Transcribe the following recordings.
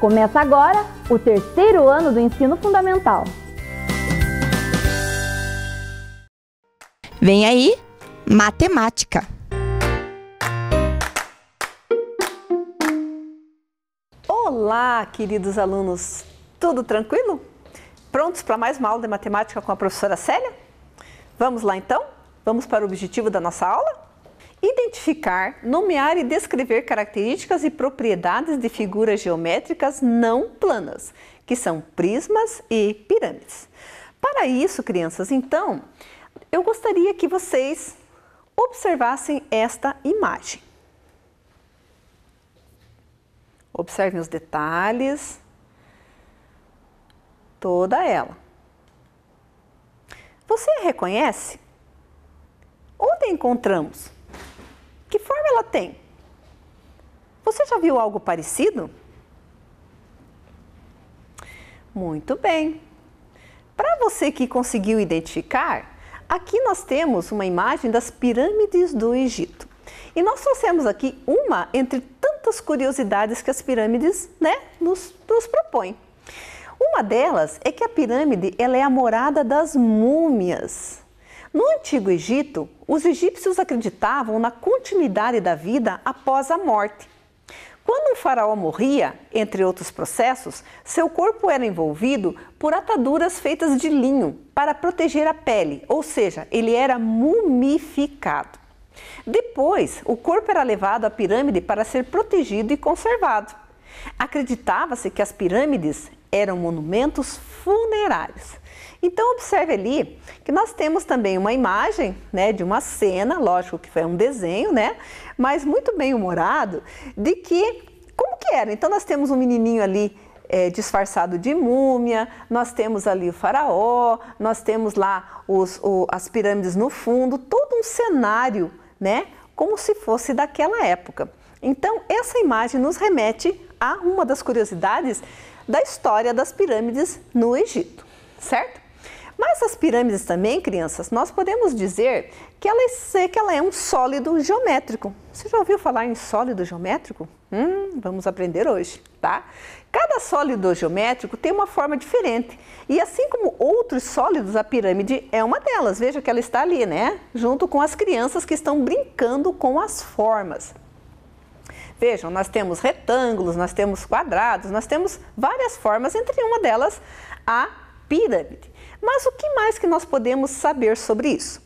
Começa agora o terceiro ano do ensino fundamental. Vem aí, matemática. Olá, queridos alunos, tudo tranquilo? Prontos para mais uma aula de matemática com a professora Célia? Vamos lá então? Vamos para o objetivo da nossa aula? Identificar, nomear e descrever características e propriedades de figuras geométricas não planas, que são prismas e pirâmides. Para isso, crianças, então, eu gostaria que vocês observassem esta imagem. Observem os detalhes, toda ela. Você reconhece? Onde encontramos? Forma ela tem? Você já viu algo parecido? Muito bem. Para você que conseguiu identificar, aqui nós temos uma imagem das pirâmides do Egito. E nós trouxemos aqui uma entre tantas curiosidades que as pirâmides né, nos, nos propõem. Uma delas é que a pirâmide ela é a morada das múmias. No Antigo Egito, os egípcios acreditavam na continuidade da vida após a morte. Quando um faraó morria, entre outros processos, seu corpo era envolvido por ataduras feitas de linho para proteger a pele, ou seja, ele era mumificado. Depois, o corpo era levado à pirâmide para ser protegido e conservado. Acreditava-se que as pirâmides eram monumentos funerários. Então observe ali que nós temos também uma imagem, né, de uma cena, lógico que foi um desenho, né, mas muito bem humorado, de que como que era? Então nós temos um menininho ali é, disfarçado de múmia, nós temos ali o faraó, nós temos lá os, o, as pirâmides no fundo, todo um cenário, né, como se fosse daquela época. Então essa imagem nos remete a uma das curiosidades da história das pirâmides no Egito, certo? Mas as pirâmides também, crianças, nós podemos dizer que ela, é, que ela é um sólido geométrico. Você já ouviu falar em sólido geométrico? Hum, vamos aprender hoje, tá? Cada sólido geométrico tem uma forma diferente. E assim como outros sólidos, a pirâmide é uma delas. Veja que ela está ali, né? Junto com as crianças que estão brincando com as formas. Vejam, nós temos retângulos, nós temos quadrados, nós temos várias formas, entre uma delas a pirâmide. Mas o que mais que nós podemos saber sobre isso?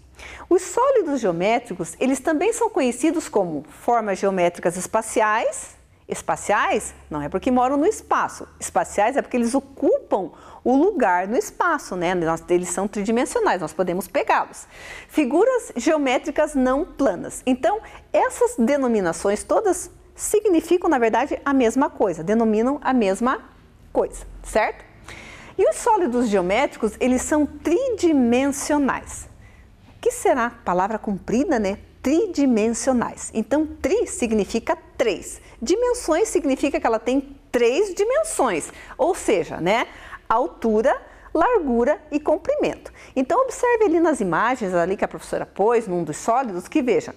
Os sólidos geométricos, eles também são conhecidos como formas geométricas espaciais. Espaciais não é porque moram no espaço. Espaciais é porque eles ocupam o lugar no espaço, né? Eles são tridimensionais, nós podemos pegá-los. Figuras geométricas não planas. Então, essas denominações todas significam, na verdade, a mesma coisa, denominam a mesma coisa, certo? E os sólidos geométricos, eles são tridimensionais. Que será palavra comprida, né? Tridimensionais. Então, tri significa três. Dimensões significa que ela tem três dimensões, ou seja, né? Altura, largura e comprimento. Então, observe ali nas imagens ali que a professora pôs, num dos sólidos, que veja,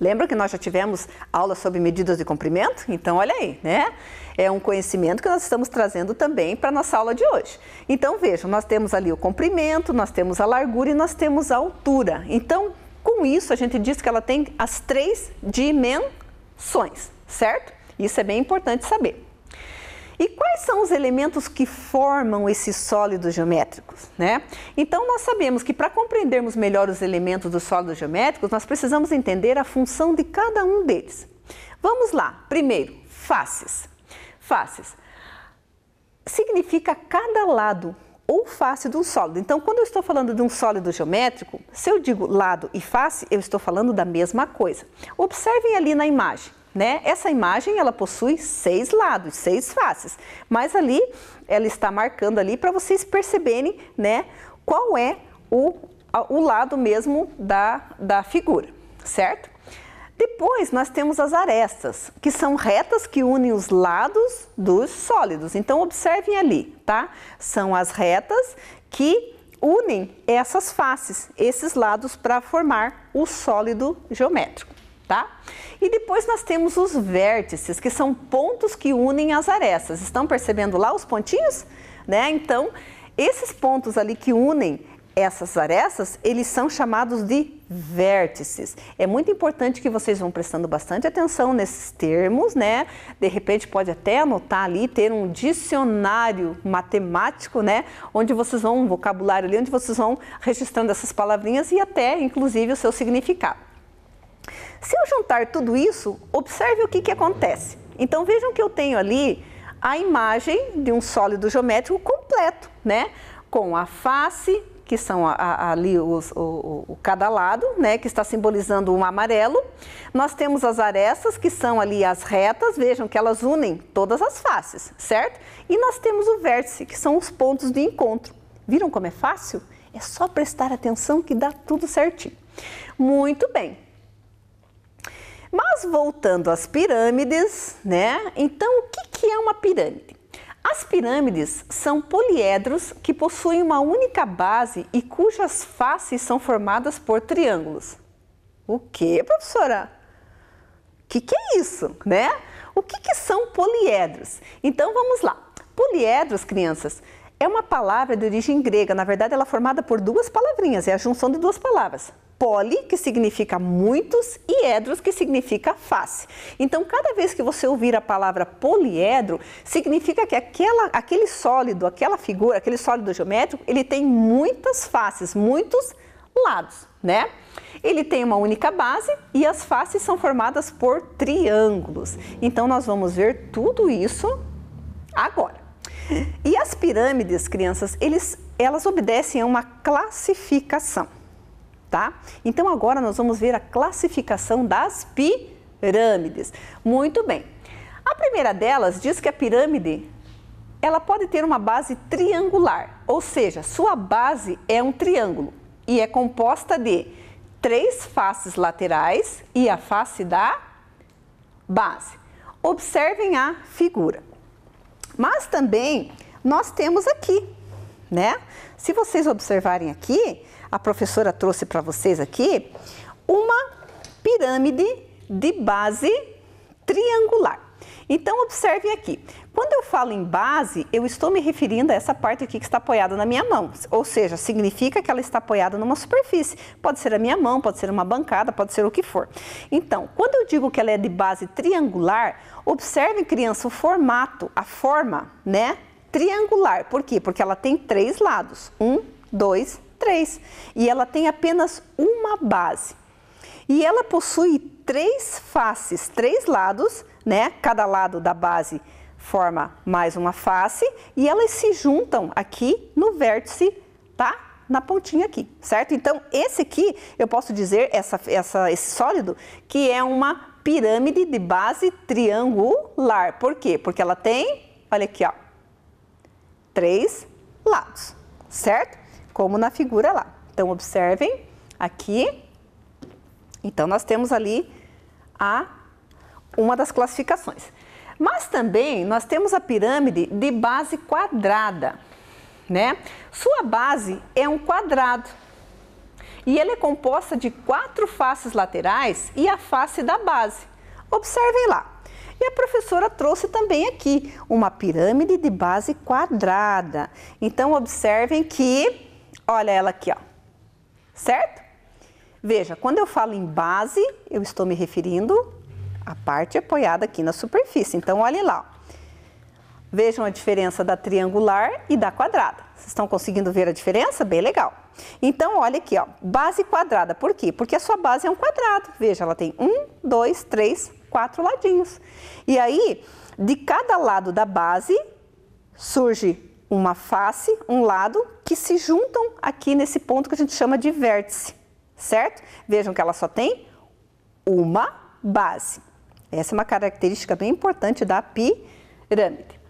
Lembra que nós já tivemos aula sobre medidas de comprimento? Então, olha aí, né? É um conhecimento que nós estamos trazendo também para a nossa aula de hoje. Então, vejam, nós temos ali o comprimento, nós temos a largura e nós temos a altura. Então, com isso, a gente diz que ela tem as três dimensões, certo? Isso é bem importante saber. E quais são os elementos que formam esses sólidos geométricos? Né? Então, nós sabemos que para compreendermos melhor os elementos dos sólidos geométricos, nós precisamos entender a função de cada um deles. Vamos lá. Primeiro, faces. Faces significa cada lado ou face de um sólido. Então, quando eu estou falando de um sólido geométrico, se eu digo lado e face, eu estou falando da mesma coisa. Observem ali na imagem. Né? Essa imagem ela possui seis lados, seis faces, mas ali ela está marcando ali para vocês perceberem né, qual é o, o lado mesmo da, da figura, certo? Depois nós temos as arestas, que são retas que unem os lados dos sólidos. Então observem ali, tá? São as retas que unem essas faces, esses lados para formar o sólido geométrico tá? E depois nós temos os vértices, que são pontos que unem as arestas. Estão percebendo lá os pontinhos? Né? Então, esses pontos ali que unem essas arestas, eles são chamados de vértices. É muito importante que vocês vão prestando bastante atenção nesses termos, né? De repente pode até anotar ali, ter um dicionário matemático, né? Onde vocês vão, um vocabulário ali, onde vocês vão registrando essas palavrinhas e até, inclusive, o seu significado. Se eu juntar tudo isso, observe o que, que acontece. Então vejam que eu tenho ali a imagem de um sólido geométrico completo, né? Com a face, que são a, a, ali os, o, o, cada lado, né, que está simbolizando um amarelo. Nós temos as arestas, que são ali as retas, vejam que elas unem todas as faces, certo? E nós temos o vértice, que são os pontos de encontro. Viram como é fácil? É só prestar atenção que dá tudo certinho. Muito bem. Mas voltando às pirâmides, né? Então, o que, que é uma pirâmide? As pirâmides são poliedros que possuem uma única base e cujas faces são formadas por triângulos. O que, professora? O que, que, é isso, né? O que, que são poliedros? Então vamos lá. Poliedros, crianças, é uma palavra de origem grega. Na verdade, ela é formada por duas palavrinhas, é a junção de duas palavras poli, que significa muitos, e edros, que significa face. Então, cada vez que você ouvir a palavra poliedro, significa que aquela, aquele sólido, aquela figura, aquele sólido geométrico, ele tem muitas faces, muitos lados, né? Ele tem uma única base e as faces são formadas por triângulos. Então, nós vamos ver tudo isso agora. E as pirâmides, crianças, eles, elas obedecem a uma classificação tá? Então agora nós vamos ver a classificação das pirâmides. Muito bem. A primeira delas diz que a pirâmide ela pode ter uma base triangular, ou seja, sua base é um triângulo e é composta de três faces laterais e a face da base. Observem a figura. Mas também nós temos aqui, né? Se vocês observarem aqui, a professora trouxe para vocês aqui uma pirâmide de base triangular. Então, observe aqui. Quando eu falo em base, eu estou me referindo a essa parte aqui que está apoiada na minha mão. Ou seja, significa que ela está apoiada numa superfície. Pode ser a minha mão, pode ser uma bancada, pode ser o que for. Então, quando eu digo que ela é de base triangular, observe, criança, o formato, a forma, né? Triangular. Por quê? Porque ela tem três lados. Um, dois, três. E ela tem apenas uma base. E ela possui três faces, três lados, né? Cada lado da base forma mais uma face e elas se juntam aqui no vértice, tá? Na pontinha aqui, certo? Então, esse aqui, eu posso dizer, essa, essa, esse sólido, que é uma pirâmide de base triangular. Por quê? Porque ela tem, olha aqui, ó, três lados, certo? Como na figura lá. Então, observem aqui. Então, nós temos ali a uma das classificações. Mas também nós temos a pirâmide de base quadrada, né? Sua base é um quadrado e ele é composta de quatro faces laterais e a face da base. Observem lá. E a professora trouxe também aqui uma pirâmide de base quadrada. Então, observem que Olha ela aqui, ó. Certo? Veja, quando eu falo em base, eu estou me referindo à parte apoiada aqui na superfície. Então, olhem lá. Vejam a diferença da triangular e da quadrada. Vocês estão conseguindo ver a diferença? Bem legal. Então, olha aqui, ó, base quadrada. Por quê? Porque a sua base é um quadrado. Veja, ela tem um, dois, três, quatro ladinhos. E aí, de cada lado da base, surge uma face, um lado, que se juntam aqui nesse ponto que a gente chama de vértice, certo? Vejam que ela só tem uma base. Essa é uma característica bem importante da pirâmide.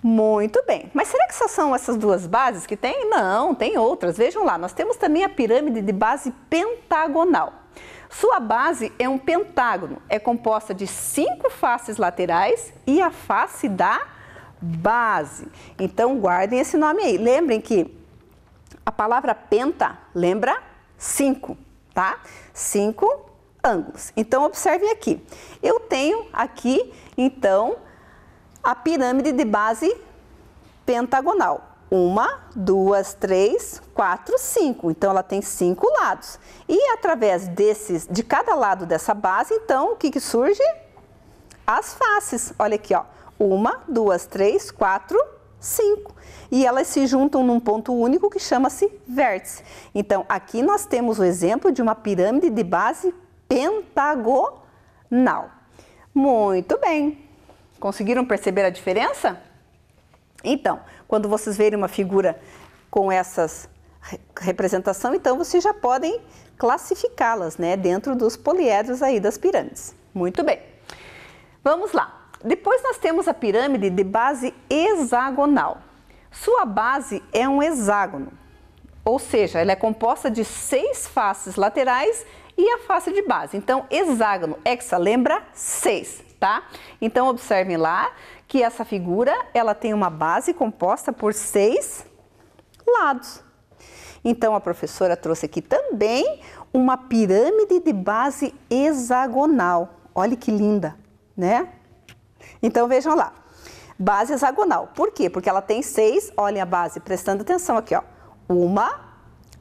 Muito bem. Mas será que só são essas duas bases que tem? Não, tem outras. Vejam lá, nós temos também a pirâmide de base pentagonal. Sua base é um pentágono, é composta de cinco faces laterais e a face da base. Então, guardem esse nome aí. Lembrem que a palavra penta lembra cinco, tá? Cinco ângulos. Então, observem aqui. Eu tenho aqui, então, a pirâmide de base pentagonal. Uma, duas, três, quatro, cinco. Então, ela tem cinco lados. E através desses, de cada lado dessa base, então, o que, que surge? As faces. Olha aqui, ó. Uma, duas, três, quatro, cinco. E elas se juntam num ponto único que chama-se vértice. Então, aqui nós temos o exemplo de uma pirâmide de base pentagonal. Muito bem. Conseguiram perceber a diferença? Então, quando vocês verem uma figura com essas representação, então vocês já podem classificá-las, né, dentro dos poliedros aí das pirâmides. Muito bem. Vamos lá. Depois nós temos a pirâmide de base hexagonal. Sua base é um hexágono, ou seja, ela é composta de seis faces laterais e a face de base. Então, hexágono, hexa, lembra seis, tá? Então, observem lá que essa figura, ela tem uma base composta por seis lados. Então, a professora trouxe aqui também uma pirâmide de base hexagonal. Olha que linda, né? Então, vejam lá. Base hexagonal. Por quê? Porque ela tem seis, olhem a base, prestando atenção aqui, ó. Uma,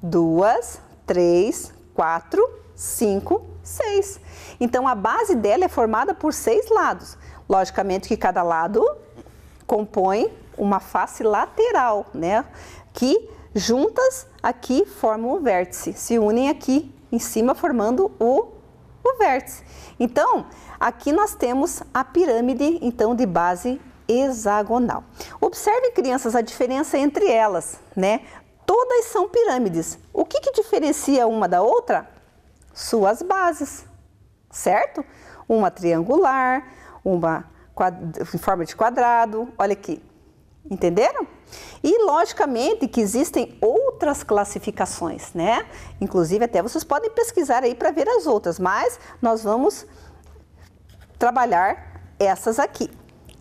duas, três, quatro, cinco, seis. Então, a base dela é formada por seis lados. Logicamente que cada lado compõe uma face lateral, né? Que juntas aqui formam o vértice, se unem aqui em cima formando o, o vértice. Então, aqui nós temos a pirâmide então de base hexagonal. Observe, crianças, a diferença entre elas, né? Todas são pirâmides. O que, que diferencia uma da outra? Suas bases, certo? Uma triangular, uma em forma de quadrado, olha aqui. Entenderam? E logicamente que existem outras classificações, né? Inclusive até vocês podem pesquisar aí para ver as outras, mas nós vamos trabalhar essas aqui,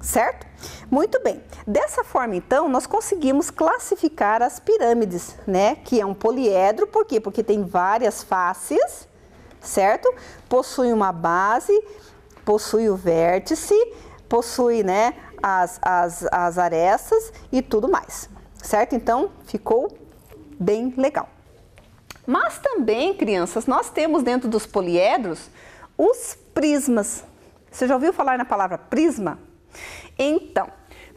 certo? Muito bem. Dessa forma, então, nós conseguimos classificar as pirâmides, né? Que é um poliedro, por quê? Porque tem várias faces, certo? Possui uma base, possui o vértice, possui, né, as, as, as arestas e tudo mais, certo? Então, ficou bem legal. Mas também, crianças, nós temos dentro dos poliedros os prismas. Você já ouviu falar na palavra prisma? Então,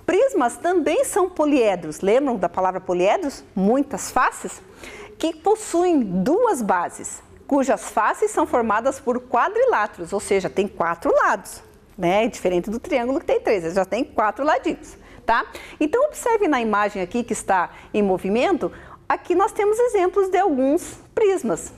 prismas também são poliedros. Lembram da palavra poliedros? Muitas faces que possuem duas bases, cujas faces são formadas por quadriláteros, ou seja, tem quatro lados né? Diferente do triângulo que tem três, ele já tem quatro ladinhos, tá? Então observe na imagem aqui que está em movimento, aqui nós temos exemplos de alguns prismas,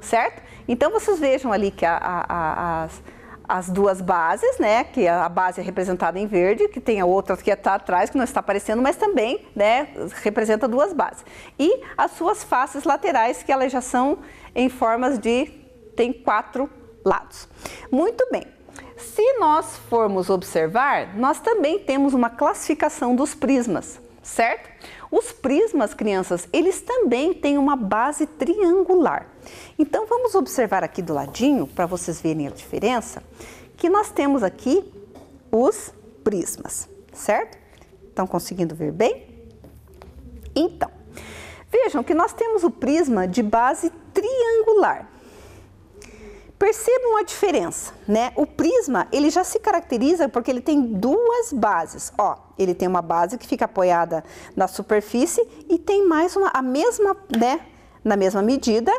certo? Então vocês vejam ali que a, a, a, as, as duas bases, né? Que a base é representada em verde, que tem a outra que está atrás, que não está aparecendo, mas também, né? Representa duas bases. E as suas faces laterais, que elas já são em formas de tem quatro lados. Muito bem. Se nós formos observar, nós também temos uma classificação dos prismas, certo? Os prismas, crianças, eles também têm uma base triangular. Então vamos observar aqui do ladinho, para vocês verem a diferença, que nós temos aqui os prismas, certo? Estão conseguindo ver bem? Então, vejam que nós temos o prisma de base triangular. Percebam a diferença, né? O prisma, ele já se caracteriza porque ele tem duas bases. Ó, ele tem uma base que fica apoiada na superfície e tem mais uma, a mesma, né? Na mesma medida,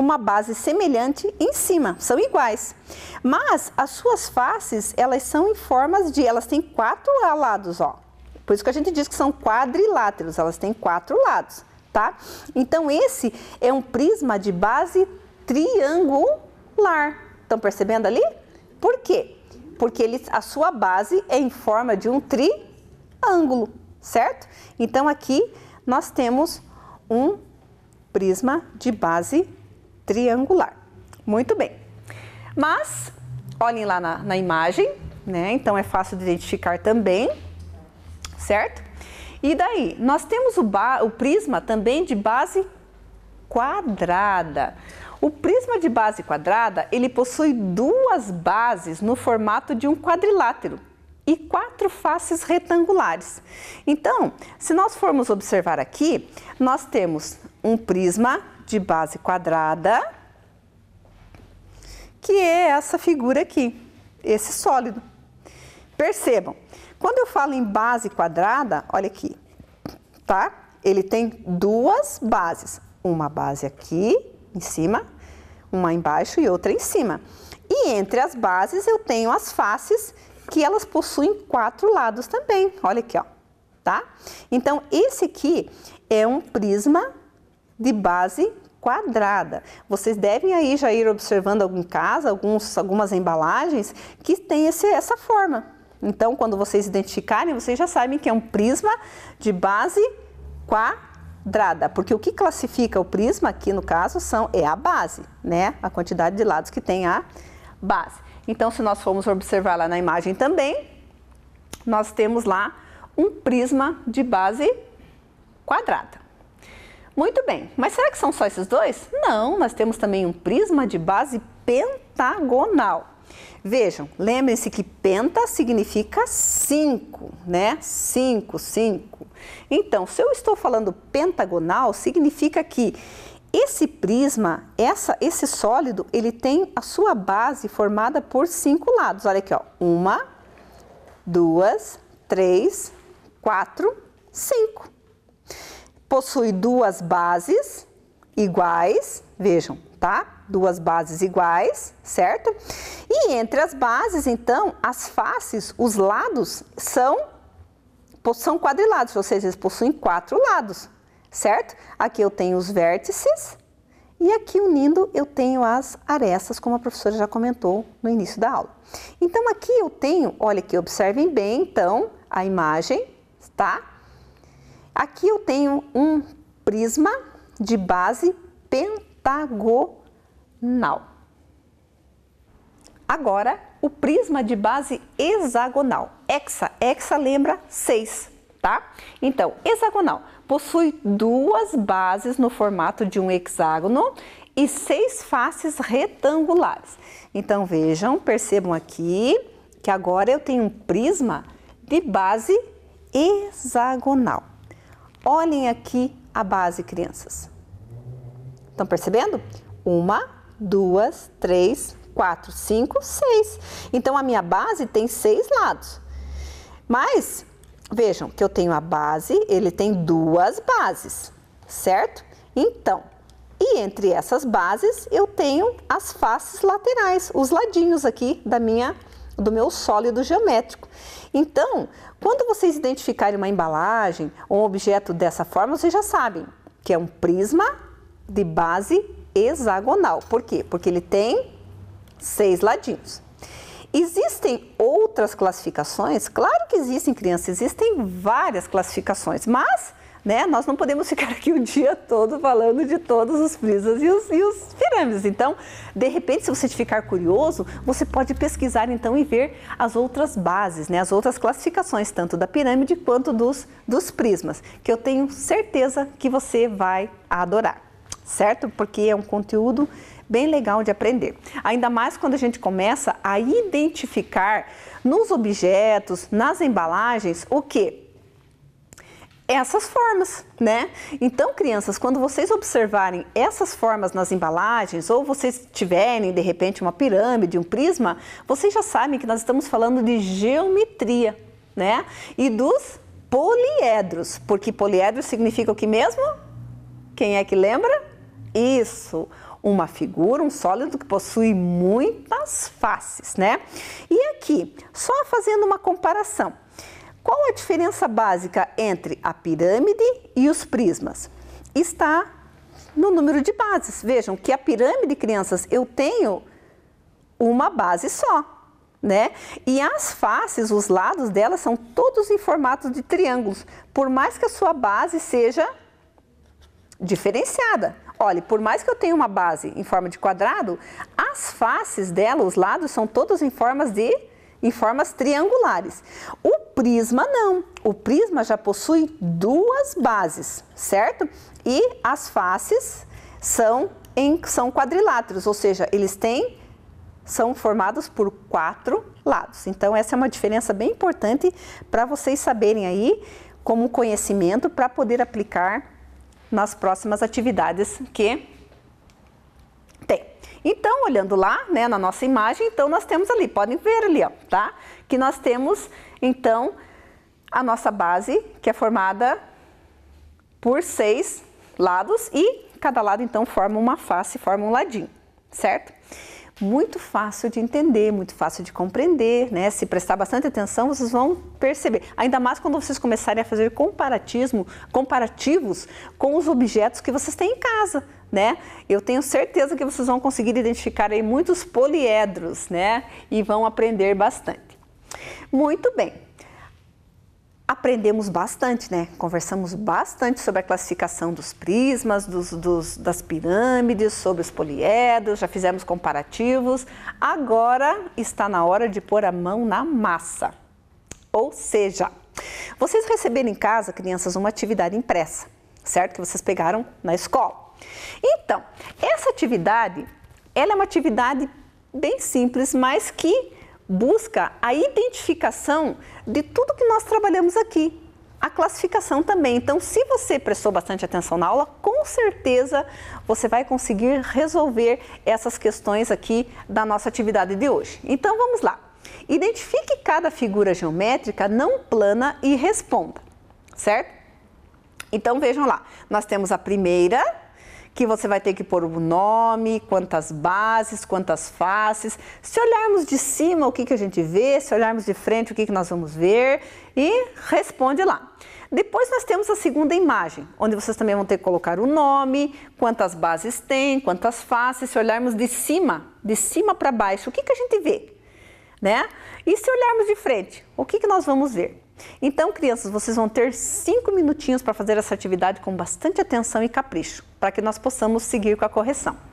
uma base semelhante em cima, são iguais. Mas as suas faces, elas são em formas de, elas têm quatro lados, ó. Por isso que a gente diz que são quadriláteros, elas têm quatro lados, tá? Então esse é um prisma de base triangular lar. Estão percebendo ali? Por quê? Porque ele, a sua base é em forma de um triângulo, certo? Então aqui nós temos um prisma de base triangular. Muito bem. Mas, olhem lá na, na imagem, né? Então é fácil de identificar também, certo? E daí, nós temos o, o prisma também de base quadrada. O prisma de base quadrada, ele possui duas bases no formato de um quadrilátero e quatro faces retangulares. Então, se nós formos observar aqui, nós temos um prisma de base quadrada, que é essa figura aqui, esse sólido. Percebam, quando eu falo em base quadrada, olha aqui, tá? Ele tem duas bases, uma base aqui em cima, uma embaixo e outra em cima. E entre as bases eu tenho as faces que elas possuem quatro lados também. Olha aqui, ó, tá? Então esse aqui é um prisma de base quadrada. Vocês devem aí já ir observando em casa alguns, algumas embalagens que tem esse, essa forma. Então, quando vocês identificarem, vocês já sabem que é um prisma de base quadrada porque o que classifica o prisma aqui no caso são é a base, né? A quantidade de lados que tem a base. Então, se nós formos observar lá na imagem também, nós temos lá um prisma de base quadrada. Muito bem, mas será que são só esses dois? Não, nós temos também um prisma de base pentagonal. Vejam, lembrem-se que penta significa 5, né? 5, 5. Então, se eu estou falando pentagonal, significa que esse prisma, essa, esse sólido, ele tem a sua base formada por cinco lados. Olha aqui, ó. Uma, duas, três, quatro, cinco. Possui duas bases iguais, vejam, tá? Duas bases iguais, certo? E entre as bases, então, as faces, os lados são, são quadrilados, ou seja, eles possuem quatro lados, certo? Aqui eu tenho os vértices e aqui unindo eu tenho as arestas, como a professora já comentou no início da aula. Então aqui eu tenho, olha aqui, observem bem então a imagem, tá? Aqui eu tenho um prisma de base pentagonal. Agora, o prisma de base hexagonal. Hexa, hexa lembra seis, tá? Então, hexagonal possui duas bases no formato de um hexágono e seis faces retangulares. Então, vejam, percebam aqui que agora eu tenho um prisma de base hexagonal. Olhem aqui a base, crianças. Estão percebendo? Uma, duas, três, 4, 5, 6. Então, a minha base tem seis lados. Mas, vejam que eu tenho a base, ele tem duas bases, certo? Então, e entre essas bases, eu tenho as faces laterais, os ladinhos aqui da minha, do meu sólido geométrico. Então, quando vocês identificarem uma embalagem ou um objeto dessa forma, vocês já sabem que é um prisma de base hexagonal. Por quê? Porque ele tem seis ladinhos. Existem outras classificações? Claro que existem, crianças, existem várias classificações, mas né, nós não podemos ficar aqui o dia todo falando de todos os prismas e os, e os pirâmides. Então, de repente, se você ficar curioso, você pode pesquisar então e ver as outras bases, né, as outras classificações, tanto da pirâmide quanto dos, dos prismas, que eu tenho certeza que você vai adorar, certo? Porque é um conteúdo bem legal de aprender. Ainda mais quando a gente começa a identificar nos objetos, nas embalagens, o que? Essas formas, né? Então, crianças, quando vocês observarem essas formas nas embalagens, ou vocês tiverem de repente uma pirâmide, um prisma, vocês já sabem que nós estamos falando de geometria, né? E dos poliedros, porque poliedro significa o que mesmo? Quem é que lembra? Isso, uma figura, um sólido que possui muitas faces, né? E aqui, só fazendo uma comparação, qual a diferença básica entre a pirâmide e os prismas? Está no número de bases. Vejam que a pirâmide, crianças, eu tenho uma base só, né? E as faces, os lados dela são todos em formato de triângulos, por mais que a sua base seja diferenciada. Olha, por mais que eu tenha uma base em forma de quadrado, as faces dela, os lados, são todos em formas de em formas triangulares. O prisma não. O prisma já possui duas bases, certo? E as faces são, em, são quadriláteros, ou seja, eles têm são formados por quatro lados. Então, essa é uma diferença bem importante para vocês saberem aí, como conhecimento, para poder aplicar nas próximas atividades que. Então, olhando lá, né, na nossa imagem, então nós temos ali, podem ver ali, ó, tá? Que nós temos, então, a nossa base, que é formada por seis lados e cada lado, então, forma uma face, forma um ladinho, certo? Muito fácil de entender, muito fácil de compreender, né? Se prestar bastante atenção, vocês vão perceber. Ainda mais quando vocês começarem a fazer comparatismo, comparativos com os objetos que vocês têm em casa, né? Eu tenho certeza que vocês vão conseguir identificar aí muitos poliedros, né? E vão aprender bastante. Muito bem aprendemos bastante, né? Conversamos bastante sobre a classificação dos prismas, dos, dos, das pirâmides, sobre os poliedros, já fizemos comparativos. Agora está na hora de pôr a mão na massa. Ou seja, vocês receberam em casa, crianças, uma atividade impressa, certo? Que vocês pegaram na escola. Então, essa atividade, ela é uma atividade bem simples, mas que busca a identificação de tudo que nós trabalhamos aqui. A classificação também. Então, se você prestou bastante atenção na aula, com certeza você vai conseguir resolver essas questões aqui da nossa atividade de hoje. Então, vamos lá. Identifique cada figura geométrica não plana e responda, certo? Então, vejam lá. Nós temos a primeira, que você vai ter que pôr o nome, quantas bases, quantas faces. Se olharmos de cima, o que, que a gente vê, se olharmos de frente, o que, que nós vamos ver e responde lá. Depois nós temos a segunda imagem, onde vocês também vão ter que colocar o nome, quantas bases tem, quantas faces. Se olharmos de cima, de cima para baixo, o que, que a gente vê? Né? E se olharmos de frente, o que, que nós vamos ver? Então, crianças, vocês vão ter cinco minutinhos para fazer essa atividade com bastante atenção e capricho, para que nós possamos seguir com a correção.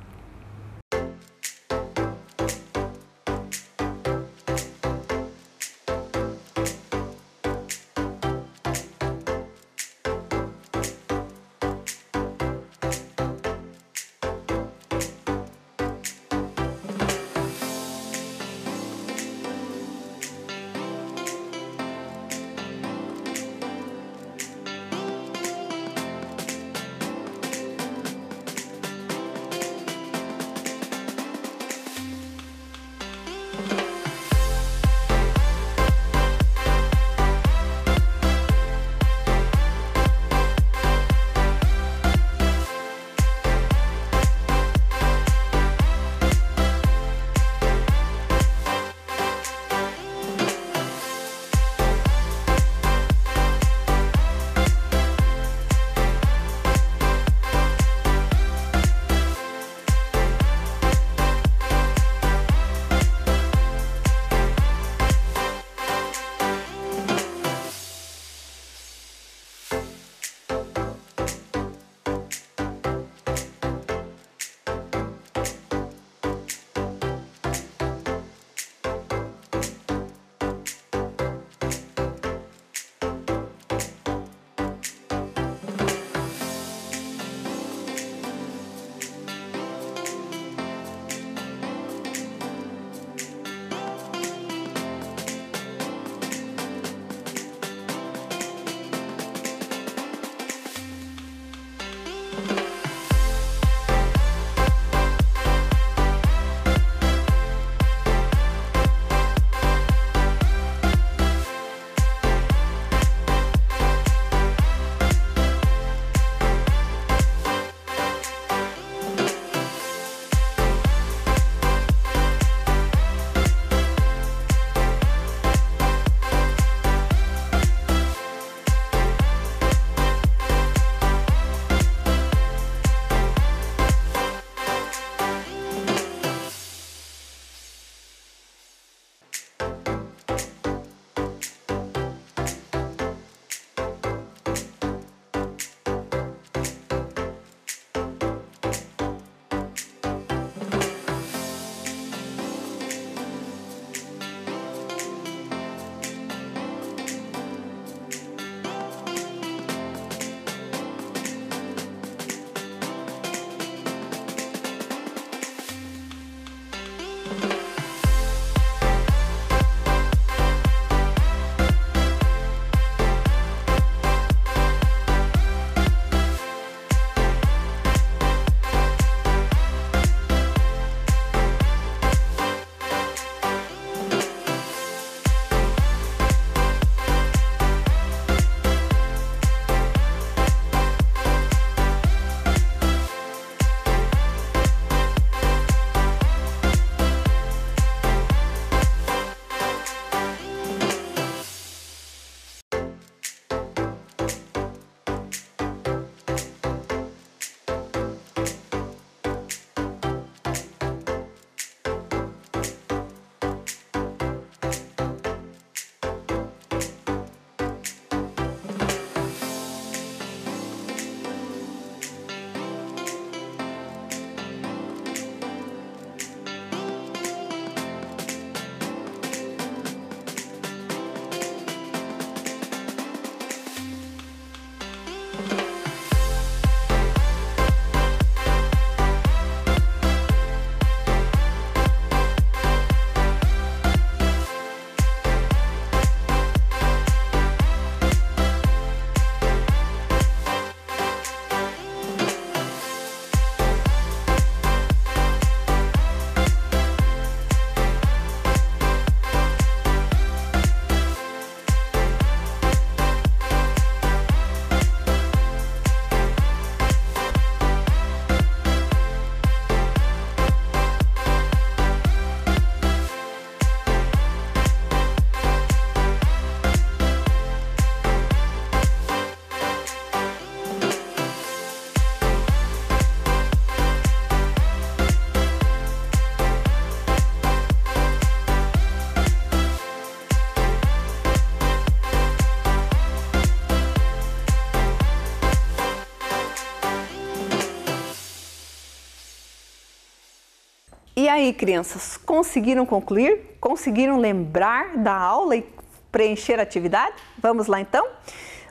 Aí, crianças, conseguiram concluir? Conseguiram lembrar da aula e preencher a atividade? Vamos lá então?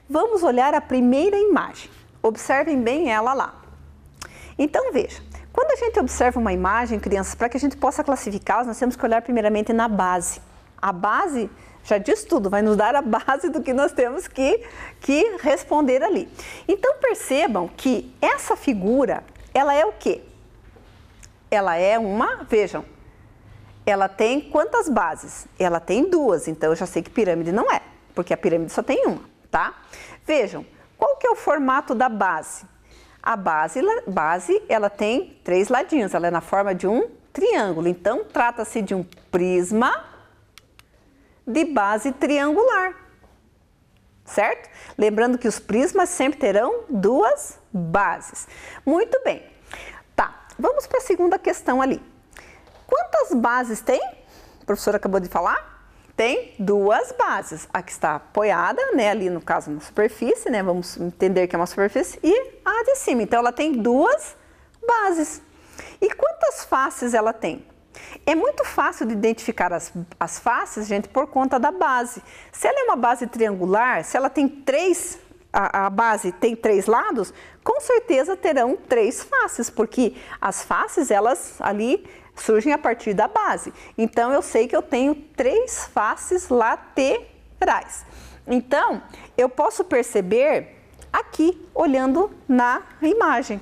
Vamos olhar a primeira imagem. Observem bem ela lá. Então veja, quando a gente observa uma imagem, crianças, para que a gente possa classificar, nós temos que olhar primeiramente na base. A base já diz tudo, vai nos dar a base do que nós temos que, que responder ali. Então percebam que essa figura, ela é o quê? Ela é uma, vejam, ela tem quantas bases? Ela tem duas, então eu já sei que pirâmide não é, porque a pirâmide só tem uma, tá? Vejam, qual que é o formato da base? A base, base ela tem três ladinhos, ela é na forma de um triângulo, então trata-se de um prisma de base triangular, certo? Lembrando que os prismas sempre terão duas bases. Muito bem. Vamos para a segunda questão ali. Quantas bases tem? A professora acabou de falar. Tem duas bases. A que está apoiada, né, ali no caso na superfície, né, vamos entender que é uma superfície, e a de cima. Então, ela tem duas bases. E quantas faces ela tem? É muito fácil de identificar as, as faces, gente, por conta da base. Se ela é uma base triangular, se ela tem três a, a, base tem três lados, com certeza terão três faces, porque as faces, elas ali surgem a partir da base. Então, eu sei que eu tenho três faces laterais. Então, eu posso perceber aqui, olhando na imagem.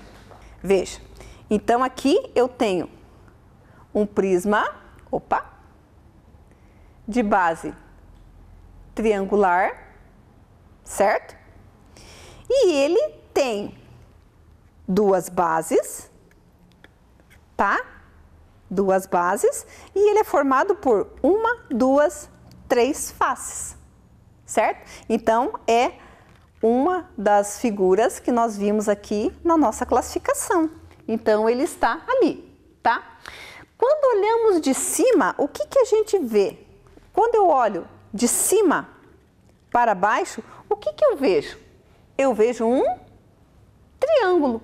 Veja, então aqui eu tenho um prisma, opa, de base triangular, certo? E ele tem duas bases, tá? Duas bases e ele é formado por uma, duas, três faces, certo? Então é uma das figuras que nós vimos aqui na nossa classificação. Então ele está ali, tá? Quando olhamos de cima, o que, que a gente vê? Quando eu olho de cima para baixo, o que, que eu vejo? eu vejo um triângulo.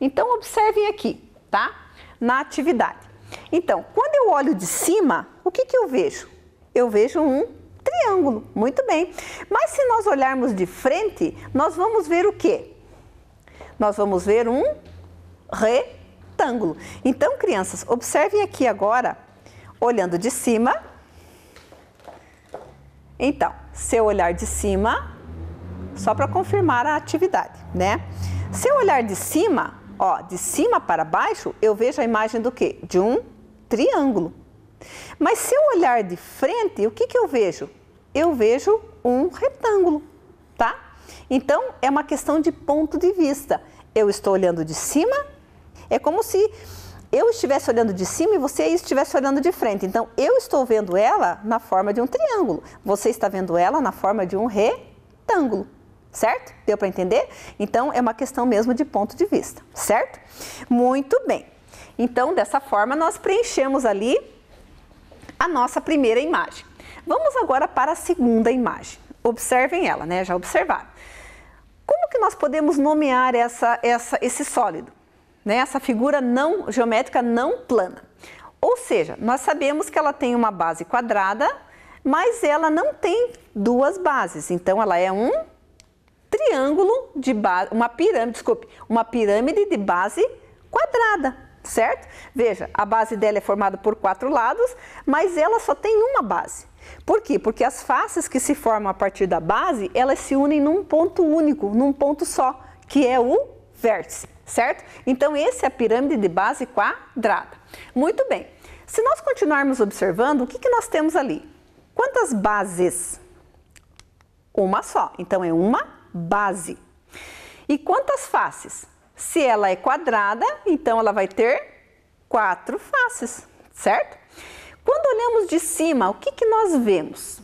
Então, observem aqui, tá? Na atividade. Então, quando eu olho de cima, o que, que eu vejo? Eu vejo um triângulo, muito bem. Mas se nós olharmos de frente, nós vamos ver o quê? Nós vamos ver um retângulo. Então, crianças, observem aqui agora, olhando de cima. Então, se eu olhar de cima, só para confirmar a atividade, né? Se eu olhar de cima, ó, de cima para baixo, eu vejo a imagem do quê? De um triângulo. Mas se eu olhar de frente, o que, que eu vejo? Eu vejo um retângulo, tá? Então, é uma questão de ponto de vista. Eu estou olhando de cima, é como se eu estivesse olhando de cima e você estivesse olhando de frente. Então, eu estou vendo ela na forma de um triângulo. Você está vendo ela na forma de um retângulo certo? Deu para entender? Então, é uma questão mesmo de ponto de vista, certo? Muito bem. Então, dessa forma, nós preenchemos ali a nossa primeira imagem. Vamos agora para a segunda imagem. Observem ela, né? Já observaram. Como que nós podemos nomear essa, essa, esse sólido? Né? Essa figura não geométrica não plana. Ou seja, nós sabemos que ela tem uma base quadrada, mas ela não tem duas bases. Então, ela é um triângulo de base, uma pirâmide, desculpe, uma pirâmide de base quadrada, certo? Veja, a base dela é formada por quatro lados, mas ela só tem uma base. Por quê? Porque as faces que se formam a partir da base, elas se unem num ponto único, num ponto só, que é o vértice, certo? Então, esse é a pirâmide de base quadrada. Muito bem. Se nós continuarmos observando, o que, que nós temos ali? Quantas bases? Uma só. Então, é uma base. E quantas faces? Se ela é quadrada, então ela vai ter quatro faces, certo? Quando olhamos de cima, o que, que nós vemos?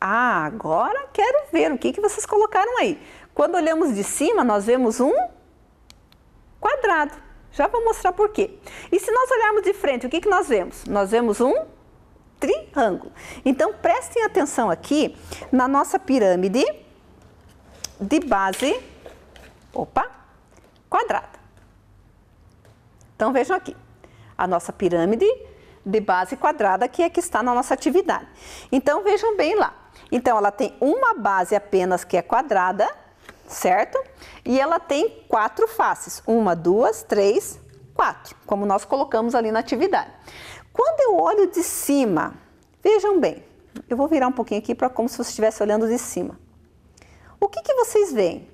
Ah, agora quero ver o que, que vocês colocaram aí. Quando olhamos de cima, nós vemos um quadrado. Já vou mostrar por quê. E se nós olharmos de frente, o que, que nós vemos? Nós vemos um triângulo. Então, prestem atenção aqui na nossa pirâmide de base, opa, quadrada. Então vejam aqui, a nossa pirâmide de base quadrada que é que está na nossa atividade. Então vejam bem lá. Então ela tem uma base apenas que é quadrada, certo? E ela tem quatro faces, uma, duas, três, quatro, como nós colocamos ali na atividade. Quando eu olho de cima, vejam bem, eu vou virar um pouquinho aqui para como se você estivesse olhando de cima. O que, que vocês veem?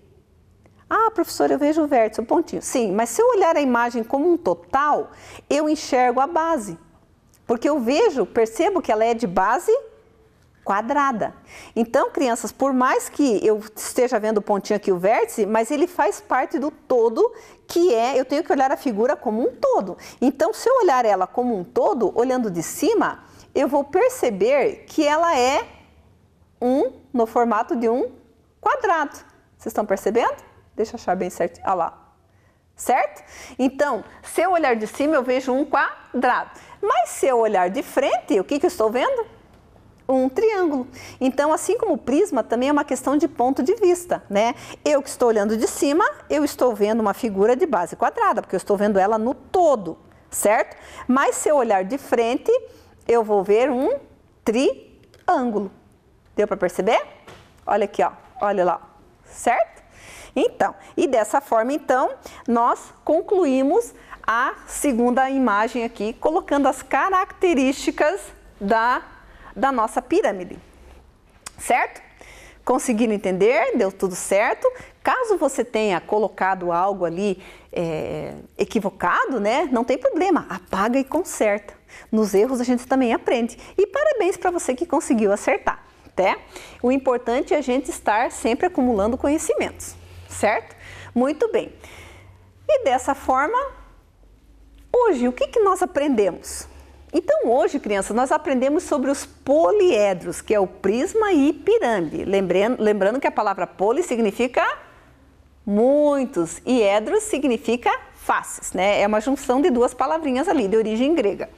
Ah, professor, eu vejo o vértice, o pontinho. Sim, mas se eu olhar a imagem como um total, eu enxergo a base. Porque eu vejo, percebo que ela é de base quadrada. Então, crianças, por mais que eu esteja vendo o pontinho aqui, o vértice, mas ele faz parte do todo, que é, eu tenho que olhar a figura como um todo. Então, se eu olhar ela como um todo, olhando de cima, eu vou perceber que ela é um, no formato de um quadrado. Vocês estão percebendo? Deixa eu achar bem certo. Olha lá. Certo? Então, se eu olhar de cima, eu vejo um quadrado. Mas se eu olhar de frente, o que, que eu estou vendo? um triângulo. Então, assim como o prisma, também é uma questão de ponto de vista, né? Eu que estou olhando de cima, eu estou vendo uma figura de base quadrada, porque eu estou vendo ela no todo, certo? Mas se eu olhar de frente, eu vou ver um triângulo. Deu para perceber? Olha aqui, ó. Olha lá. Certo? Então, e dessa forma, então, nós concluímos a segunda imagem aqui, colocando as características da da nossa pirâmide. Certo? Conseguiram entender? Deu tudo certo? Caso você tenha colocado algo ali é, equivocado, né? Não tem problema, apaga e conserta. Nos erros a gente também aprende. E parabéns para você que conseguiu acertar, tá? O importante é a gente estar sempre acumulando conhecimentos, certo? Muito bem. E dessa forma, hoje o que, que nós aprendemos? Então hoje, crianças, nós aprendemos sobre os poliedros, que é o prisma e pirâmide. Lembrando, lembrando que a palavra poli significa muitos e edros significa faces, né? É uma junção de duas palavrinhas ali, de origem grega.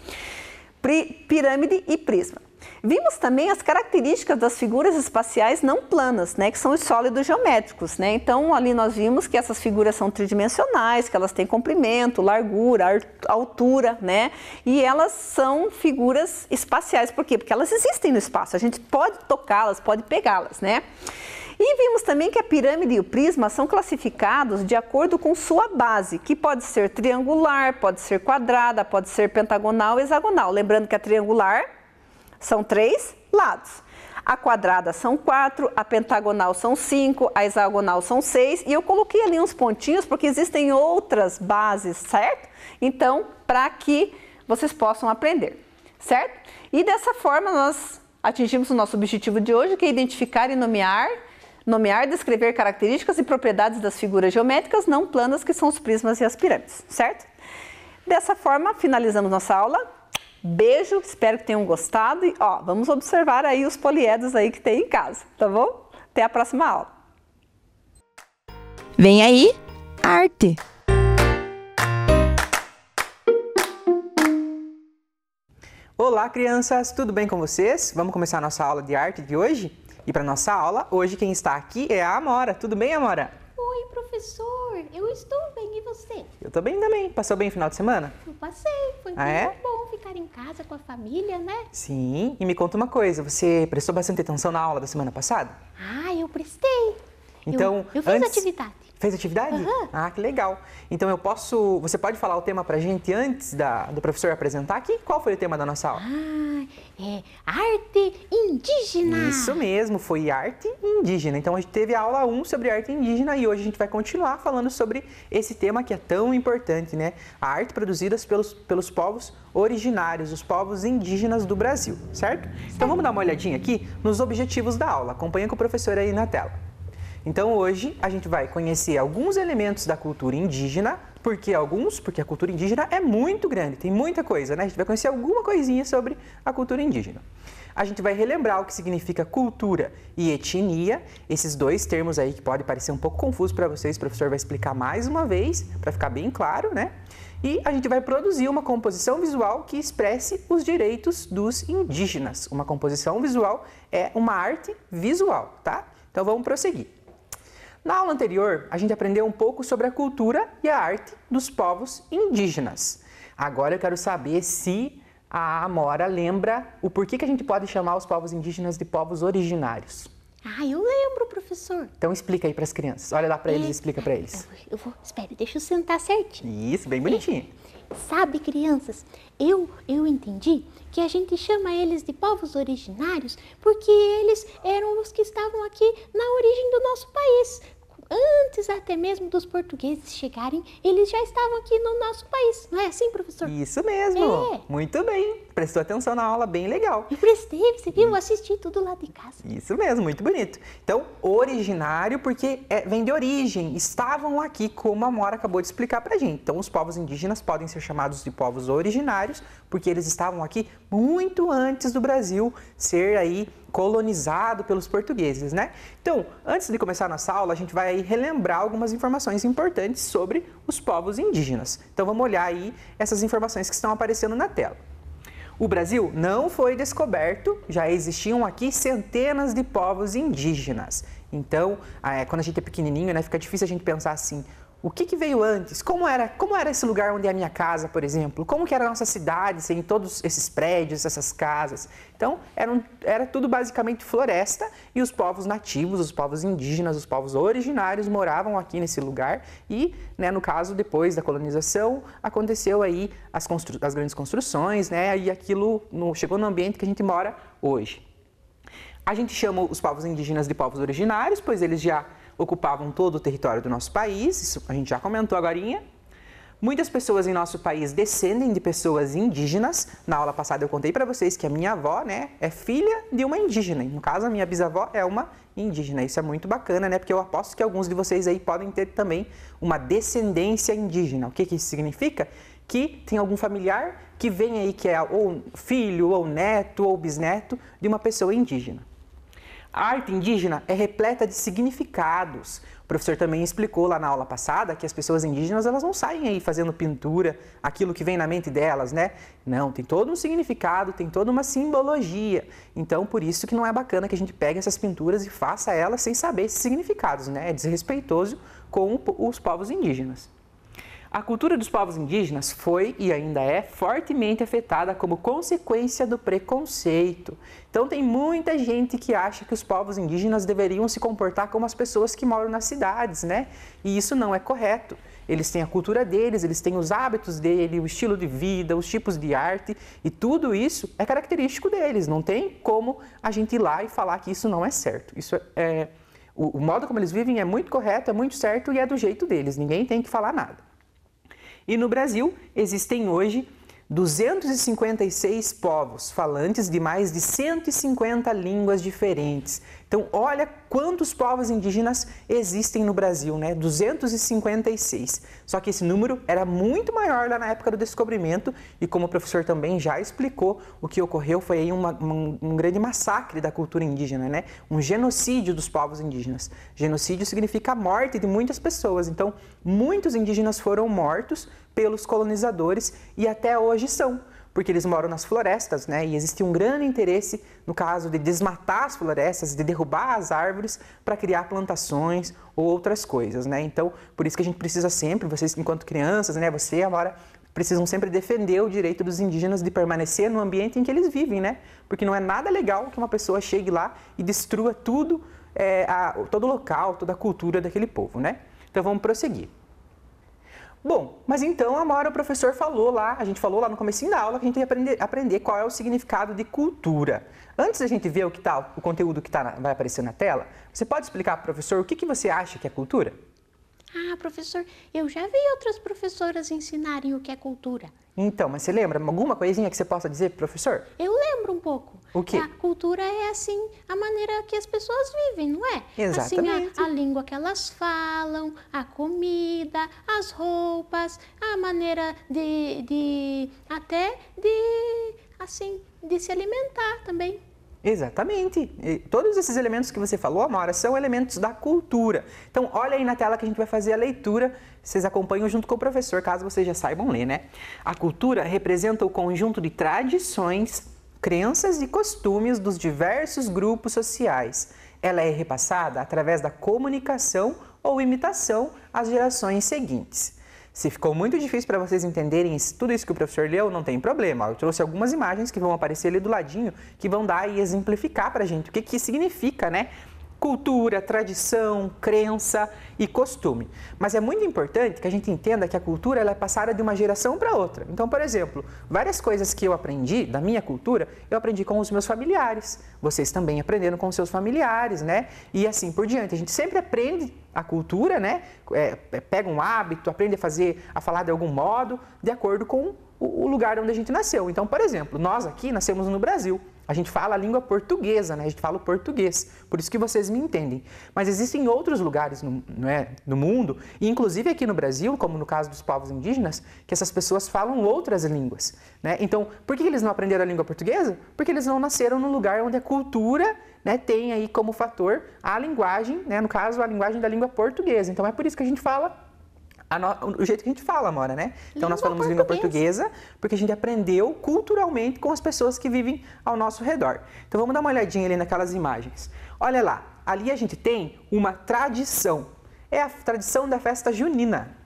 Pirâmide e prisma. Vimos também as características das figuras espaciais não planas, né, que são os sólidos geométricos. Né? Então, ali nós vimos que essas figuras são tridimensionais, que elas têm comprimento, largura, altura, né? e elas são figuras espaciais. Por quê? Porque elas existem no espaço, a gente pode tocá-las, pode pegá-las. Né? E vimos também que a pirâmide e o prisma são classificados de acordo com sua base, que pode ser triangular, pode ser quadrada, pode ser pentagonal, hexagonal. Lembrando que a triangular são três lados. A quadrada são quatro, a pentagonal são cinco, a hexagonal são seis. E eu coloquei ali uns pontinhos porque existem outras bases, certo? Então, para que vocês possam aprender, certo? E dessa forma nós atingimos o nosso objetivo de hoje, que é identificar e nomear, nomear, descrever características e propriedades das figuras geométricas não planas que são os prismas e as pirâmides, certo? Dessa forma, finalizamos nossa aula. Beijo, espero que tenham gostado e ó, vamos observar aí os poliedros aí que tem em casa, tá bom? Até a próxima aula. Vem aí, arte. Olá, crianças, tudo bem com vocês? Vamos começar a nossa aula de arte de hoje? E para nossa aula, hoje quem está aqui é a Amora. Tudo bem, Amora? Oi, professor. Eu estou bem e você? Eu tô bem também. Passou bem o final de semana? Eu passei. Foi ah, muito é? bom ficar em casa com a família, né? Sim. E me conta uma coisa. Você prestou bastante atenção na aula da semana passada? Ah, eu prestei. Então, eu, eu fiz antes... atividade. Fez atividade? Uhum. Ah, que legal. Então eu posso. Você pode falar o tema pra gente antes da, do professor apresentar aqui? Qual foi o tema da nossa aula? Ah, é arte indígena. Isso mesmo, foi arte indígena. Então a gente teve a aula 1 sobre arte indígena e hoje a gente vai continuar falando sobre esse tema que é tão importante, né? A arte produzida pelos, pelos povos originários, os povos indígenas do Brasil, certo? Então vamos dar uma olhadinha aqui nos objetivos da aula. Acompanha com o professor aí na tela. Então hoje a gente vai conhecer alguns elementos da cultura indígena, porque alguns, porque a cultura indígena é muito grande, tem muita coisa, né? A gente vai conhecer alguma coisinha sobre a cultura indígena. A gente vai relembrar o que significa cultura e etnia, esses dois termos aí que podem parecer um pouco confusos para vocês, o professor vai explicar mais uma vez, para ficar bem claro, né? E a gente vai produzir uma composição visual que expresse os direitos dos indígenas. Uma composição visual é uma arte visual, tá? Então vamos prosseguir. Na aula anterior, a gente aprendeu um pouco sobre a cultura e a arte dos povos indígenas. Agora eu quero saber se a Amora lembra o porquê que a gente pode chamar os povos indígenas de povos originários. Ah, eu lembro, professor. Então explica aí para as crianças. Olha lá para eles e explica para eles. Eu, vou, espere, deixa eu sentar certinho. Isso, bem bonitinho. Sabe, crianças, eu eu entendi que a gente chama eles de povos originários porque eles eram os que estavam aqui na origem do nosso país. Antes até mesmo dos portugueses chegarem, eles já estavam aqui no nosso país. Não é assim, professor? Isso mesmo. É. Muito bem. Prestou atenção na aula, bem legal. Eu prestei, você viu? Eu assisti tudo lá de casa. Isso mesmo, muito bonito. Então, originário porque é, vem de origem, estavam aqui, como a Mora acabou de explicar pra gente. Então, os povos indígenas podem ser chamados de povos originários porque eles estavam aqui muito antes do Brasil ser aí colonizado pelos portugueses, né? Então, antes de começar nossa aula, a gente vai relembrar algumas informações importantes sobre os povos indígenas. Então, vamos olhar aí essas informações que estão aparecendo na tela. O Brasil não foi descoberto, já existiam aqui centenas de povos indígenas. Então, é, quando a gente é pequenininho, né, fica difícil a gente pensar assim, o que, que, veio antes? Como era, como era esse lugar onde é a minha casa, por exemplo? Como que era a nossa cidade, sem todos esses prédios, essas casas? Então, era, um, era tudo basicamente floresta e os povos nativos, os povos indígenas, os povos originários moravam aqui nesse lugar e, né, no caso, depois da colonização, aconteceu aí as, as grandes construções, né, e aquilo no, chegou no ambiente que a gente mora hoje. A gente chama os povos indígenas de povos originários, pois eles já ocupavam todo o território do nosso país, isso a gente já comentou agora. Muitas pessoas em nosso país descendem de pessoas indígenas. Na aula passada eu contei para vocês que a minha avó, né, é filha de uma indígena. No caso, a minha bisavó é uma indígena. Isso é muito bacana, né? Porque eu aposto que alguns de vocês aí podem ter também uma descendência indígena. O que, que isso significa? Que tem algum familiar que vem aí que é ou filho, ou neto, ou bisneto de uma pessoa indígena. A arte indígena é repleta de significados. O professor também explicou lá na aula passada que as pessoas indígenas elas não saem aí fazendo pintura, aquilo que vem na mente delas, né? Não, tem todo um significado, tem toda uma simbologia. Então, por isso que não é bacana que a gente pegue essas pinturas e faça elas sem saber esses significados, né? É desrespeitoso com os povos indígenas. A cultura dos povos indígenas foi e ainda é fortemente afetada como consequência do preconceito. Então, tem muita gente que acha que os povos indígenas deveriam se comportar como as pessoas que moram nas cidades, né? E isso não é correto. Eles têm a cultura deles, eles têm os hábitos dele, o estilo de vida, os tipos de arte e tudo isso é característico deles. Não tem como a gente ir lá e falar que isso não é certo. Isso é, é o, o modo como eles vivem é muito correto, é muito certo e é do jeito deles. Ninguém tem que falar nada. E no Brasil existem hoje 256 povos falantes de mais de 150 línguas diferentes. Então, olha quantos povos indígenas existem no Brasil, né? 256. Só que esse número era muito maior lá na época do descobrimento e como o professor também já explicou, o que ocorreu foi aí uma, um, um grande massacre da cultura indígena, né? Um genocídio dos povos indígenas. Genocídio significa a morte de muitas pessoas. Então, muitos indígenas foram mortos pelos colonizadores e até hoje são porque eles moram nas florestas, né? E existe um grande interesse, no caso, de desmatar as florestas, de derrubar as árvores para criar plantações ou outras coisas, né? Então, por isso que a gente precisa sempre, vocês enquanto crianças, né? Você, Amora, precisam sempre defender o direito dos indígenas de permanecer no ambiente em que eles vivem, né? Porque não é nada legal que uma pessoa chegue lá e destrua tudo, é, a, todo o local, toda a cultura daquele povo, né? Então, vamos prosseguir. Bom, mas então agora o professor falou lá, a gente falou lá no começo da aula que a gente ia aprender, aprender qual é o significado de cultura. Antes da gente ver o que tá, o conteúdo que tá, vai aparecer na tela, você pode explicar para o professor o que, que você acha que é cultura? Ah, professor, eu já vi outras professoras ensinarem o que é cultura. Então, mas você lembra alguma coisinha que você possa dizer pro professor? Eu lembro um pouco. O quê? A cultura é assim, a maneira que as pessoas vivem, não é? Exatamente. Assim, a, a língua que elas falam, a comida, as roupas, a maneira de, de até de assim, de se alimentar também. Exatamente. E todos esses elementos que você falou, Amora, são elementos da cultura. Então, olha aí na tela que a gente vai fazer a leitura. Vocês acompanham junto com o professor, caso vocês já saibam ler, né? A cultura representa o conjunto de tradições, crenças e costumes dos diversos grupos sociais. Ela é repassada através da comunicação ou imitação às gerações seguintes. Se ficou muito difícil para vocês entenderem tudo isso que o professor leu, não tem problema. Eu trouxe algumas imagens que vão aparecer ali do ladinho, que vão dar e exemplificar para a gente o que, que significa, né? Cultura, tradição, crença e costume. Mas é muito importante que a gente entenda que a cultura ela é passada de uma geração para outra. Então, por exemplo, várias coisas que eu aprendi da minha cultura, eu aprendi com os meus familiares. Vocês também aprenderam com seus familiares, né? E assim por diante. A gente sempre aprende a cultura, né? É, pega um hábito, aprende a fazer, a falar de algum modo, de acordo com o lugar onde a gente nasceu. Então, por exemplo, nós aqui nascemos no Brasil. A gente fala a língua portuguesa, né? A gente fala o português, por isso que vocês me entendem. Mas existem outros lugares no, é, no mundo, e inclusive aqui no Brasil, como no caso dos povos indígenas, que essas pessoas falam outras línguas. Né? Então, por que eles não aprenderam a língua portuguesa? Porque eles não nasceram no lugar onde a cultura né, tem aí como fator a linguagem, né, no caso, a linguagem da língua portuguesa. Então, é por isso que a gente fala no, o jeito que a gente fala, Mora, né? Então língua nós falamos língua portuguesa porque a gente aprendeu culturalmente com as pessoas que vivem ao nosso redor. Então vamos dar uma olhadinha ali naquelas imagens. Olha lá, ali a gente tem uma tradição. É a tradição da festa junina.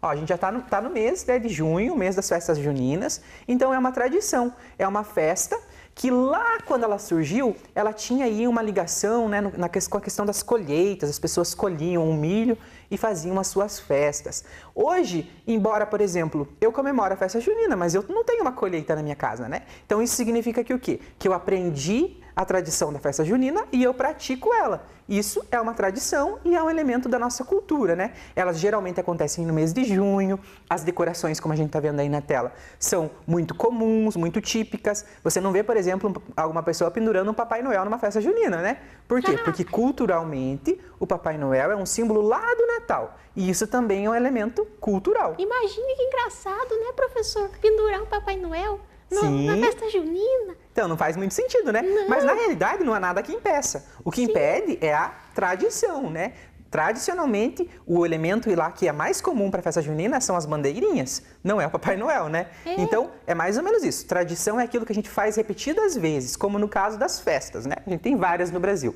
Ó, a gente já está no, tá no mês né, de junho, mês das festas juninas. Então é uma tradição, é uma festa que lá quando ela surgiu, ela tinha aí uma ligação né, na, com a questão das colheitas, as pessoas colhiam o milho e faziam as suas festas. Hoje, embora, por exemplo, eu comemoro a festa junina, mas eu não tenho uma colheita na minha casa, né? Então isso significa que o quê? Que eu aprendi a tradição da festa junina e eu pratico ela. Isso é uma tradição e é um elemento da nossa cultura, né? Elas geralmente acontecem no mês de junho. As decorações, como a gente está vendo aí na tela, são muito comuns, muito típicas. Você não vê, por exemplo, alguma pessoa pendurando um Papai Noel numa festa junina, né? Por quê? Porque culturalmente o Papai Noel é um símbolo lá do Natal. E isso também é um elemento cultural. Imagine que engraçado, né, professor? Pendurar um Papai Noel Sim. na festa junina. Então, não faz muito sentido, né? Não. Mas na realidade não há nada que impeça. O que Sim. impede é a tradição, né? Tradicionalmente, o elemento lá que é mais comum para a festa junina são as bandeirinhas, não é o Papai Noel, né? É. Então, é mais ou menos isso. Tradição é aquilo que a gente faz repetidas vezes, como no caso das festas, né? A gente tem várias no Brasil.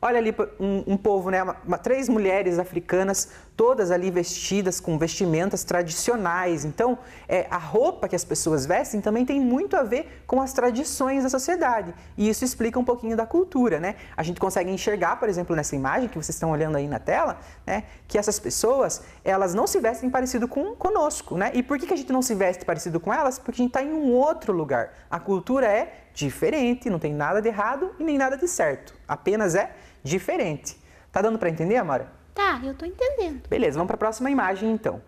Olha ali um, um povo, né? Uma, uma, três mulheres africanas, todas ali vestidas com vestimentas tradicionais. Então, é, a roupa que as pessoas vestem também tem muito a ver com as tradições da sociedade. E isso explica um pouquinho da cultura, né? A gente consegue enxergar, por exemplo, nessa imagem que vocês estão olhando aí na tela, né? Que essas pessoas, elas não se vestem parecido com conosco, né? E por que, que a gente não se veste parecido com elas? Porque a gente está em um outro lugar. A cultura é diferente, não tem nada de errado e nem nada de certo. Apenas é diferente. Tá dando para entender, Amara? Tá, eu tô entendendo. Beleza, vamos para a próxima imagem então.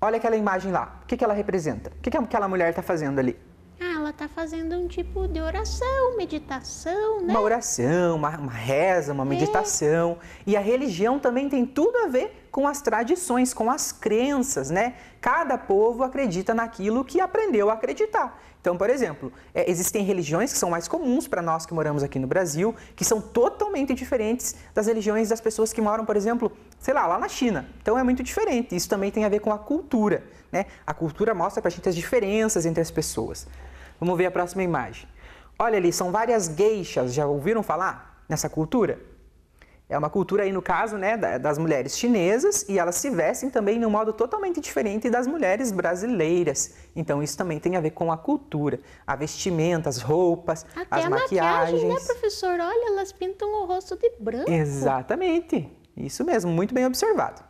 Olha aquela imagem lá. O que, que ela representa? O que, que aquela mulher está fazendo ali? Ah, ela está fazendo um tipo de oração, meditação, né? Uma oração, uma, uma reza, uma é. meditação. É. E a religião também tem tudo a ver com as tradições, com as crenças, né? Cada povo acredita naquilo que aprendeu a acreditar. Então, por exemplo, é, existem religiões que são mais comuns para nós que moramos aqui no Brasil, que são totalmente diferentes das religiões das pessoas que moram, por exemplo, sei lá, lá na China. Então é muito diferente. Isso também tem a ver com a cultura, né? A cultura mostra para a gente as diferenças entre as pessoas. Vamos ver a próxima imagem. Olha ali, são várias geixas. Já ouviram falar nessa cultura? É uma cultura aí, no caso, né, das mulheres chinesas e elas se vestem também de um modo totalmente diferente das mulheres brasileiras. Então, isso também tem a ver com a cultura, a vestimenta, as roupas, Até as a maquiagens. maquiagem, né, professor? Olha, elas pintam o rosto de branco. Exatamente. Isso mesmo, muito bem observado.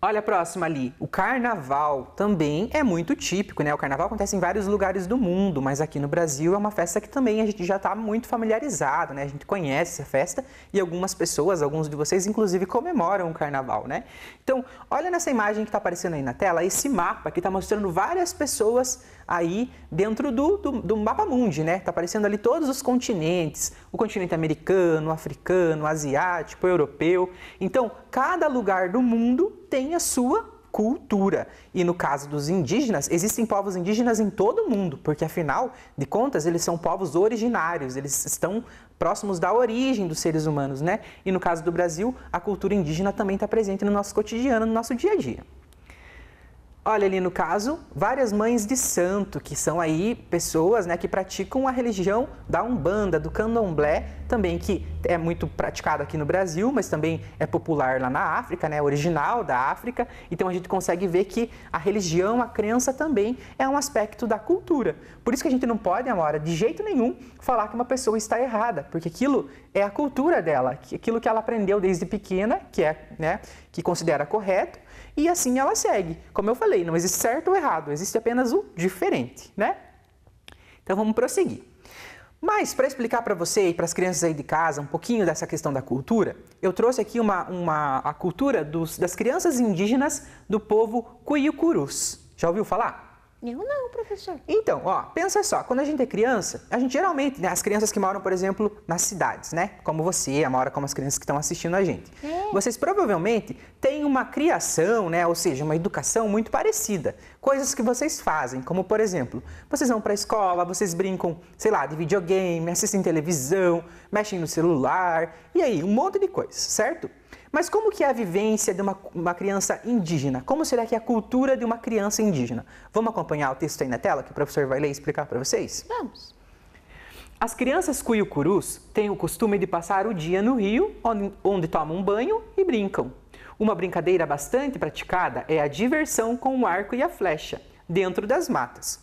Olha a próxima ali. O carnaval também é muito típico, né? O carnaval acontece em vários lugares do mundo, mas aqui no Brasil é uma festa que também a gente já está muito familiarizado, né? A gente conhece essa festa e algumas pessoas, alguns de vocês, inclusive, comemoram o carnaval, né? Então, olha nessa imagem que está aparecendo aí na tela, esse mapa que está mostrando várias pessoas aí dentro do, do, do mapa mundi, né? Está aparecendo ali todos os continentes, o continente americano, africano, asiático, europeu. Então, cada lugar do mundo tem a sua cultura. E no caso dos indígenas, existem povos indígenas em todo o mundo, porque afinal de contas eles são povos originários, eles estão próximos da origem dos seres humanos, né? E no caso do Brasil, a cultura indígena também está presente no nosso cotidiano, no nosso dia a dia. Olha ali no caso, várias mães de santo, que são aí pessoas né, que praticam a religião da Umbanda, do Candomblé, também que é muito praticado aqui no Brasil, mas também é popular lá na África, né, original da África. Então a gente consegue ver que a religião, a crença também é um aspecto da cultura. Por isso que a gente não pode, Amora, de jeito nenhum, falar que uma pessoa está errada, porque aquilo é a cultura dela, aquilo que ela aprendeu desde pequena, que é, né, que considera correto, e assim ela segue. Como eu falei, não existe certo ou errado, existe apenas o diferente, né? Então vamos prosseguir. Mas para explicar para você e para as crianças aí de casa um pouquinho dessa questão da cultura, eu trouxe aqui uma, uma a cultura dos, das crianças indígenas do povo Cuiucurus. Já ouviu falar? Eu não, professor. Então, ó, pensa só, quando a gente é criança, a gente geralmente, né, as crianças que moram, por exemplo, nas cidades, né? Como você, a mora como as crianças que estão assistindo a gente. É. Vocês provavelmente têm uma criação, né? Ou seja, uma educação muito parecida. Coisas que vocês fazem, como por exemplo, vocês vão para a escola, vocês brincam, sei lá, de videogame, assistem televisão, mexem no celular, e aí, um monte de coisas, certo? Mas como que é a vivência de uma, uma, criança indígena? Como será que é a cultura de uma criança indígena? Vamos acompanhar o texto aí na tela que o professor vai ler e explicar para vocês? Vamos. As crianças cuiucurus têm o costume de passar o dia no rio, onde, onde tomam um banho e brincam. Uma brincadeira bastante praticada é a diversão com o arco e a flecha, dentro das matas.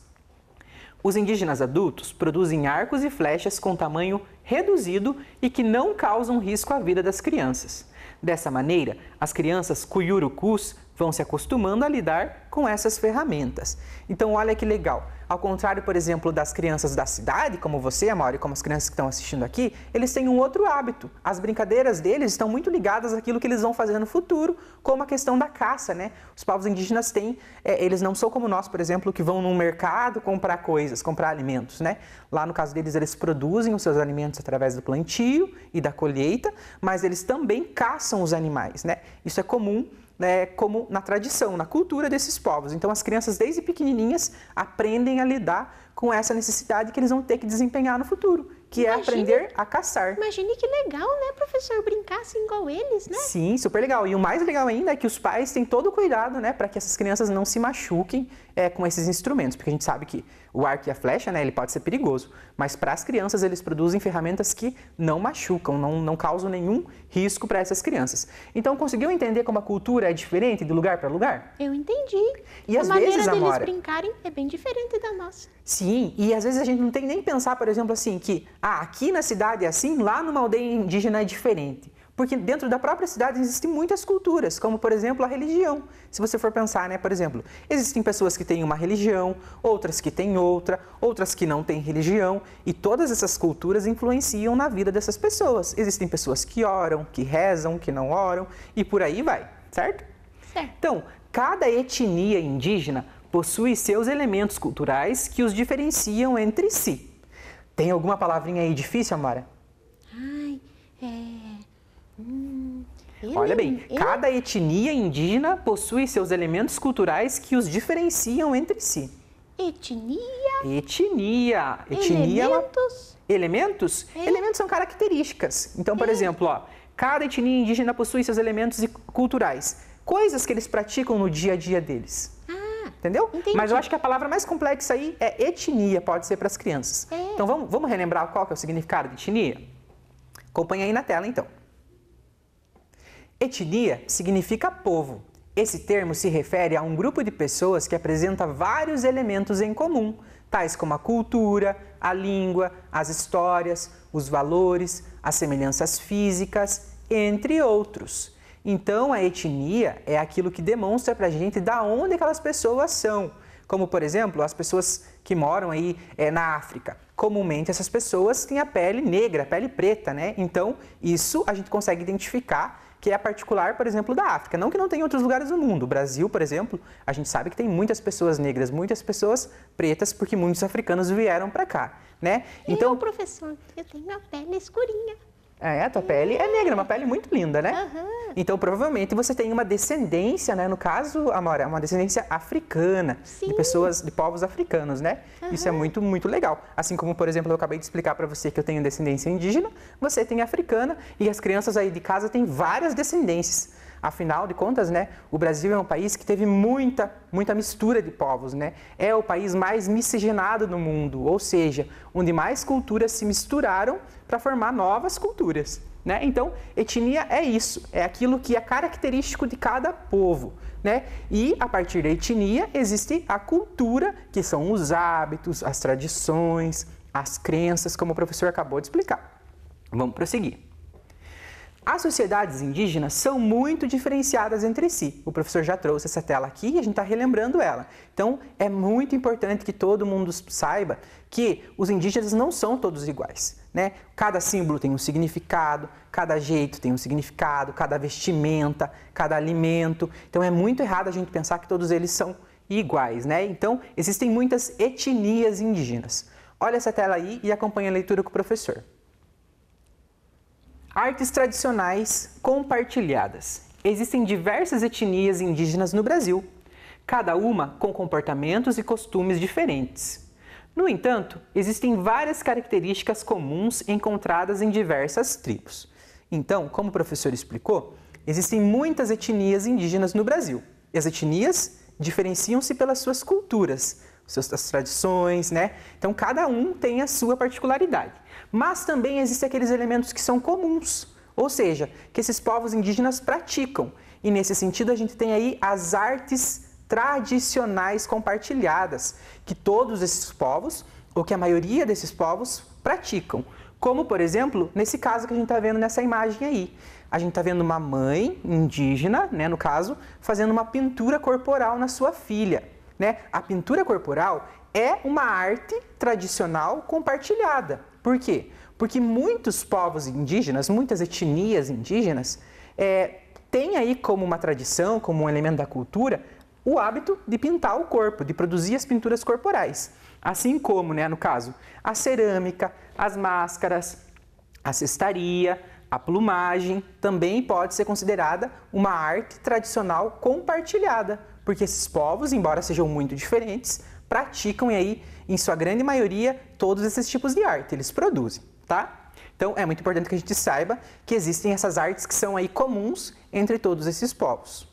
Os indígenas adultos produzem arcos e flechas com tamanho reduzido e que não causam risco à vida das crianças. Dessa maneira, as crianças cuiurucus vão se acostumando a lidar com essas ferramentas. Então, olha que legal. Ao contrário, por exemplo, das crianças da cidade, como você, e como as crianças que estão assistindo aqui, eles têm um outro hábito. As brincadeiras deles estão muito ligadas àquilo que eles vão fazer no futuro, como a questão da caça, né? Os povos indígenas têm, é, eles não são como nós, por exemplo, que vão no mercado comprar coisas, comprar alimentos, né? Lá no caso deles, eles produzem os seus alimentos através do plantio e da colheita, mas eles também caçam os animais, né? Isso é comum né, como na tradição, na cultura desses povos. Então, as crianças, desde pequenininhas, aprendem a lidar com essa necessidade que eles vão ter que desempenhar no futuro, que Imagine, é aprender a caçar. Imagine que legal, né, professor, brincar assim igual eles, né? Sim, super legal. E o mais legal ainda é que os pais têm todo o cuidado, né, para que essas crianças não se machuquem é, com esses instrumentos, porque a gente sabe que o arco e a flecha, né, ele pode ser perigoso, mas para as crianças eles produzem ferramentas que não machucam, não, não causam nenhum risco para essas crianças. Então, conseguiu entender como a cultura é diferente de lugar para lugar? Eu entendi. E a às maneira vezes, deles Amora, brincarem é bem diferente da nossa. Sim, e às vezes a gente não tem nem pensar, por exemplo, assim, que ah, aqui na cidade é assim, lá numa aldeia indígena é diferente. Porque dentro da própria cidade existem muitas culturas, como por exemplo a religião. Se você for pensar, né, por exemplo, existem pessoas que têm uma religião, outras que têm outra, outras que não têm religião, e todas essas culturas influenciam na vida dessas pessoas. Existem pessoas que oram, que rezam, que não oram, e por aí vai, certo? Certo. Então, cada etnia indígena possui seus elementos culturais que os diferenciam entre si. Tem alguma palavrinha aí difícil, Amara? Ai, é. Hum, Olha bem, ele- cada etnia indígena possui seus elementos culturais que os diferenciam entre si. Etnia, Etnia. Etnia elementos. Elementos? É. Elementos são características. Então, por É. exemplo, ó, cada etnia indígena possui seus elementos culturais. Coisas que eles praticam no dia a dia deles. Ah, Entendeu? Entendi. Mas eu acho que a palavra mais complexa aí é etnia, pode ser para as crianças. É. Então vamos, vamos relembrar qual que é o significado de etnia? Acompanha aí na tela então. Etnia significa povo. Esse termo se refere a um grupo de pessoas que apresenta vários elementos em comum, tais como a cultura, a língua, as histórias, os valores, as semelhanças físicas, entre outros. Então, a etnia é aquilo que demonstra para a gente da onde aquelas pessoas são. Como, por exemplo, as pessoas que moram aí eh, na África. Comumente, essas pessoas têm a pele negra, a pele preta, né? Então, isso a gente consegue identificar que é particular, por exemplo, da África. Não que não tenha outros lugares do mundo. O Brasil, por exemplo, a gente sabe que tem muitas pessoas negras, muitas pessoas pretas, porque muitos africanos vieram para cá, né? então, eu, professor, eu tenho a pele escurinha. É, a tua pele é negra, uma pele muito linda, né? Aham. Então, provavelmente você tem uma descendência, né? No caso, Amora, é uma descendência africana, de Sim. pessoas, de povos africanos, né? Isso é muito, muito legal. Assim como, por exemplo, eu acabei de explicar para você que eu tenho descendência indígena, você tem africana e as crianças aí de casa têm várias descendências. Afinal de contas, né, o Brasil é um país que teve muita, muita mistura de povos, né? É o país mais miscigenado do mundo, ou seja, onde mais culturas se misturaram para formar novas culturas. Né? Então, etnia é isso, é aquilo que é característico de cada povo. Né? E a partir da etnia existe a cultura, que são os hábitos, as tradições, as crenças, como o professor acabou de explicar. Vamos prosseguir. As sociedades indígenas são muito diferenciadas entre si. O professor já trouxe essa tela aqui e a gente está relembrando ela. Então, é muito importante que todo mundo saiba que os indígenas não são todos iguais. Né? Cada símbolo tem um significado, cada jeito tem um significado, cada vestimenta, cada alimento. Então, é muito errado a gente pensar que todos eles são iguais. Né? Então, existem muitas etnias indígenas. Olha essa tela aí e acompanhe a leitura com o professor. Artes tradicionais compartilhadas. Existem diversas etnias indígenas no Brasil, cada uma com comportamentos e costumes diferentes. No entanto, existem várias características comuns encontradas em diversas tribos. Então, como o professor explicou, existem muitas etnias indígenas no Brasil. E as etnias diferenciam-se pelas suas culturas, suas tradições, né? Então, cada um tem a sua particularidade. Mas também existem aqueles elementos que são comuns, ou seja, que esses povos indígenas praticam. E nesse sentido, a gente tem aí as artes tradicionais compartilhadas, que todos esses povos, ou que a maioria desses povos, praticam. Como, por exemplo, nesse caso que a gente está vendo nessa imagem aí. A gente está vendo uma mãe indígena, né, no caso, fazendo uma pintura corporal na sua filha. Né? A pintura corporal é uma arte tradicional compartilhada. Por quê? Porque muitos povos indígenas, muitas etnias indígenas, é, têm aí como uma tradição, como um elemento da cultura, o hábito de pintar o corpo, de produzir as pinturas corporais. Assim como, né, no caso, a cerâmica, as máscaras, a cestaria, a plumagem também pode ser considerada uma arte tradicional compartilhada, porque esses povos, embora sejam muito diferentes, praticam aí, em sua grande maioria, todos esses tipos de arte, eles produzem, tá? Então é muito importante que a gente saiba que existem essas artes que são aí comuns entre todos esses povos.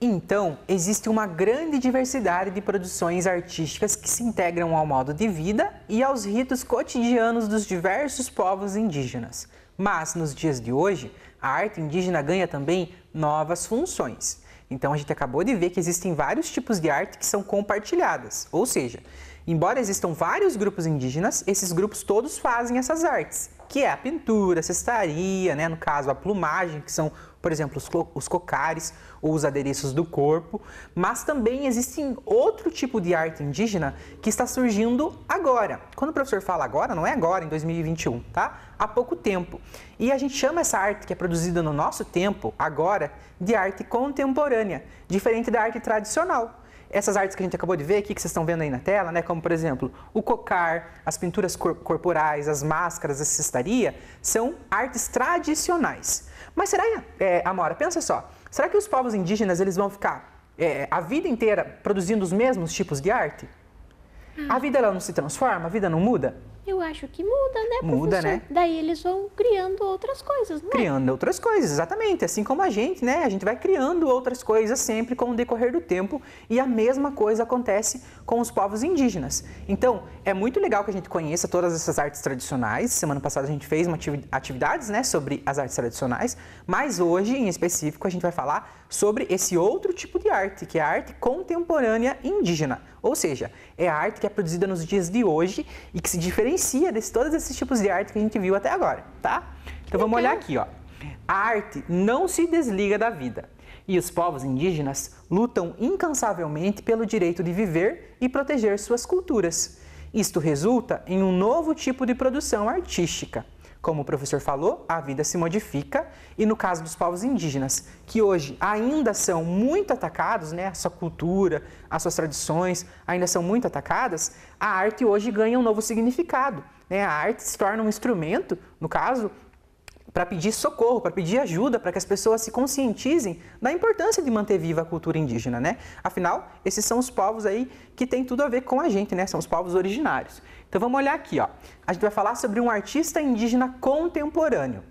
Então, existe uma grande diversidade de produções artísticas que se integram ao modo de vida e aos ritos cotidianos dos diversos povos indígenas. Mas, nos dias de hoje, a arte indígena ganha também novas funções. Então a gente acabou de ver que existem vários tipos de arte que são compartilhadas, ou seja, embora existam vários grupos indígenas, esses grupos todos fazem essas artes, que é a pintura, a cestaria, né, no caso a plumagem, que são por exemplo, os, os cocares ou os adereços do corpo, mas também existe outro tipo de arte indígena que está surgindo agora. Quando o professor fala agora, não é agora, em 2021, tá? Há pouco tempo. E a gente chama essa arte que é produzida no nosso tempo, agora, de arte contemporânea, diferente da arte tradicional essas artes que a gente acabou de ver aqui, que vocês estão vendo aí na tela, né, como por exemplo o cocar, as pinturas cor corporais, as máscaras, a cestaria, são artes tradicionais. Mas será, é, Amora, pensa só, será que os povos indígenas eles vão ficar é, a vida inteira produzindo os mesmos tipos de arte? A vida ela não se transforma? A vida não muda? Eu acho que muda, né, Muda, professor? né? Daí eles vão criando outras coisas, não é? Criando outras coisas, exatamente. Assim como a gente, né? A gente vai criando outras coisas sempre com o decorrer do tempo e a mesma coisa acontece com os povos indígenas. Então, é muito legal que a gente conheça todas essas artes tradicionais. Semana passada a gente fez uma atividades, né, sobre as artes tradicionais, mas hoje, em específico, a gente vai falar sobre esse outro tipo de arte, que é a arte contemporânea indígena. Ou seja, é a arte que é produzida nos dias de hoje e que se diferencia de todos esses tipos de arte que a gente viu até agora, tá? Então vamos olhar aqui, ó. A arte não se desliga da vida. E os povos indígenas lutam incansavelmente pelo direito de viver e proteger suas culturas. Isto resulta em um novo tipo de produção artística, como o professor falou, a vida se modifica e no caso dos povos indígenas, que hoje ainda são muito atacados, né, a sua cultura, as suas tradições ainda são muito atacadas, a arte hoje ganha um novo significado. Né? A arte se torna um instrumento, no caso, para pedir socorro, para pedir ajuda, para que as pessoas se conscientizem da importância de manter viva a cultura indígena, né? Afinal, esses são os povos aí que têm tudo a ver com a gente, né? São os povos originários. Então vamos olhar aqui, ó. A gente vai falar sobre um artista indígena contemporâneo.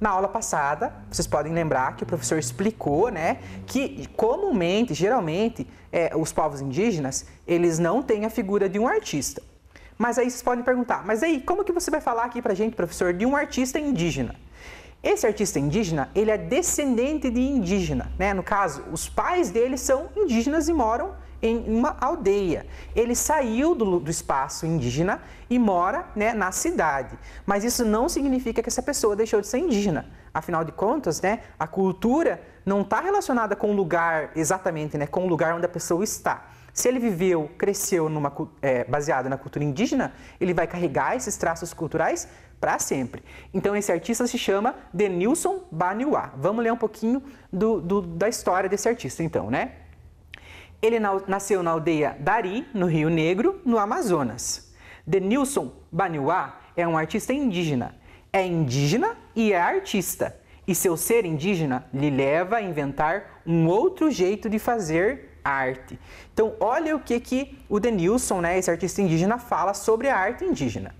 Na aula passada, vocês podem lembrar que o professor explicou, né, que comumente, geralmente, é, os povos indígenas, eles não têm a figura de um artista. Mas aí vocês podem perguntar, mas aí, como que você vai falar aqui pra gente, professor, de um artista indígena? Esse artista indígena, ele é descendente de indígena, né? No caso, os pais dele são indígenas e moram em uma aldeia. Ele saiu do, do espaço indígena e mora né, na cidade. Mas isso não significa que essa pessoa deixou de ser indígena. Afinal de contas, né, a cultura não está relacionada com o lugar exatamente, né, com o lugar onde a pessoa está. Se ele viveu, cresceu numa, é, baseado na cultura indígena, ele vai carregar esses traços culturais para sempre. Então esse artista se chama Denilson Baniwa. Vamos ler um pouquinho do, do, da história desse artista, então, né? Ele nasceu na aldeia Dari, no Rio Negro, no Amazonas. Denilson Baniwa é um artista indígena. É indígena e é artista. E seu ser indígena lhe leva a inventar um outro jeito de fazer arte. Então, olha o que, que o Denilson, né, esse artista indígena, fala sobre a arte indígena.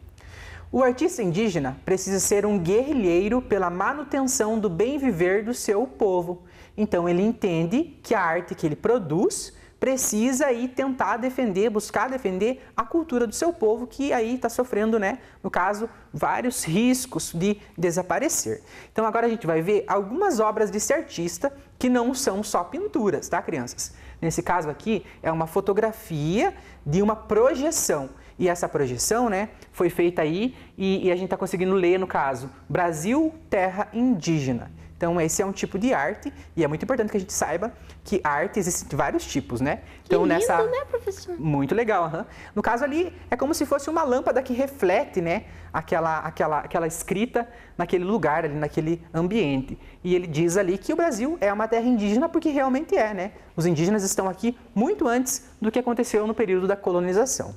O artista indígena precisa ser um guerrilheiro pela manutenção do bem viver do seu povo. Então, ele entende que a arte que ele produz precisa aí tentar defender, buscar defender a cultura do seu povo, que aí está sofrendo, né, no caso, vários riscos de desaparecer. Então agora a gente vai ver algumas obras desse artista que não são só pinturas, tá, crianças? Nesse caso aqui é uma fotografia de uma projeção. E essa projeção, né, foi feita aí e, e a gente está conseguindo ler, no caso, Brasil, terra indígena. Então, esse é um tipo de arte e é muito importante que a gente saiba que arte existem vários tipos, né? Então, que lindo, nessa né, professor? Muito legal, uhum. No caso ali, é como se fosse uma lâmpada que reflete, né, aquela aquela aquela escrita naquele lugar ali, naquele ambiente. E ele diz ali que o Brasil é uma terra indígena porque realmente é, né? Os indígenas estão aqui muito antes do que aconteceu no período da colonização.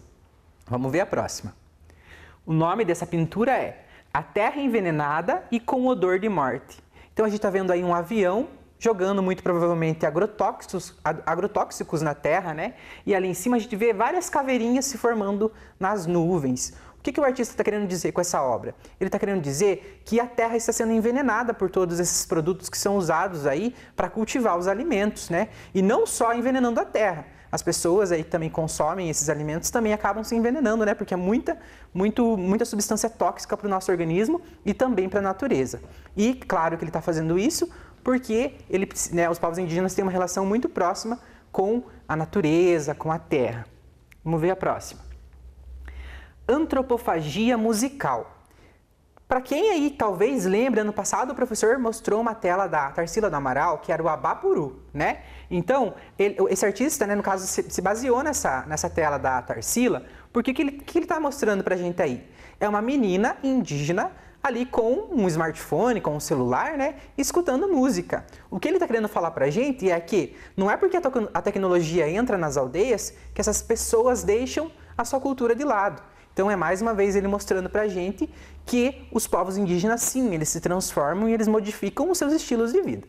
Vamos ver a próxima. O nome dessa pintura é A Terra Envenenada e com Odor de Morte. Então a gente está vendo aí um avião jogando muito provavelmente agrotóxicos, agrotóxicos na terra, né? E ali em cima a gente vê várias caveirinhas se formando nas nuvens. O que, que o artista está querendo dizer com essa obra? Ele está querendo dizer que a terra está sendo envenenada por todos esses produtos que são usados aí para cultivar os alimentos, né? E não só envenenando a terra, as pessoas aí também consomem esses alimentos também acabam se envenenando, né? Porque é muita, muito, muita substância tóxica para o nosso organismo e também para a natureza. E claro que ele está fazendo isso porque ele, né, os povos indígenas têm uma relação muito próxima com a natureza, com a terra. Vamos ver a próxima. Antropofagia musical. Para quem aí talvez lembre, ano passado o professor mostrou uma tela da Tarsila do Amaral, que era o Abapuru, né? Então, ele, esse artista, né, no caso, se, se, baseou nessa, nessa tela da Tarsila, porque que ele está mostrando para a gente aí? É uma menina indígena ali com um smartphone, com um celular, né, escutando música. O que ele está querendo falar para a gente é que não é porque a tecnologia entra nas aldeias que essas pessoas deixam a sua cultura de lado. Então é mais uma vez ele mostrando para a gente que os povos indígenas sim, eles se transformam e eles modificam os seus estilos de vida.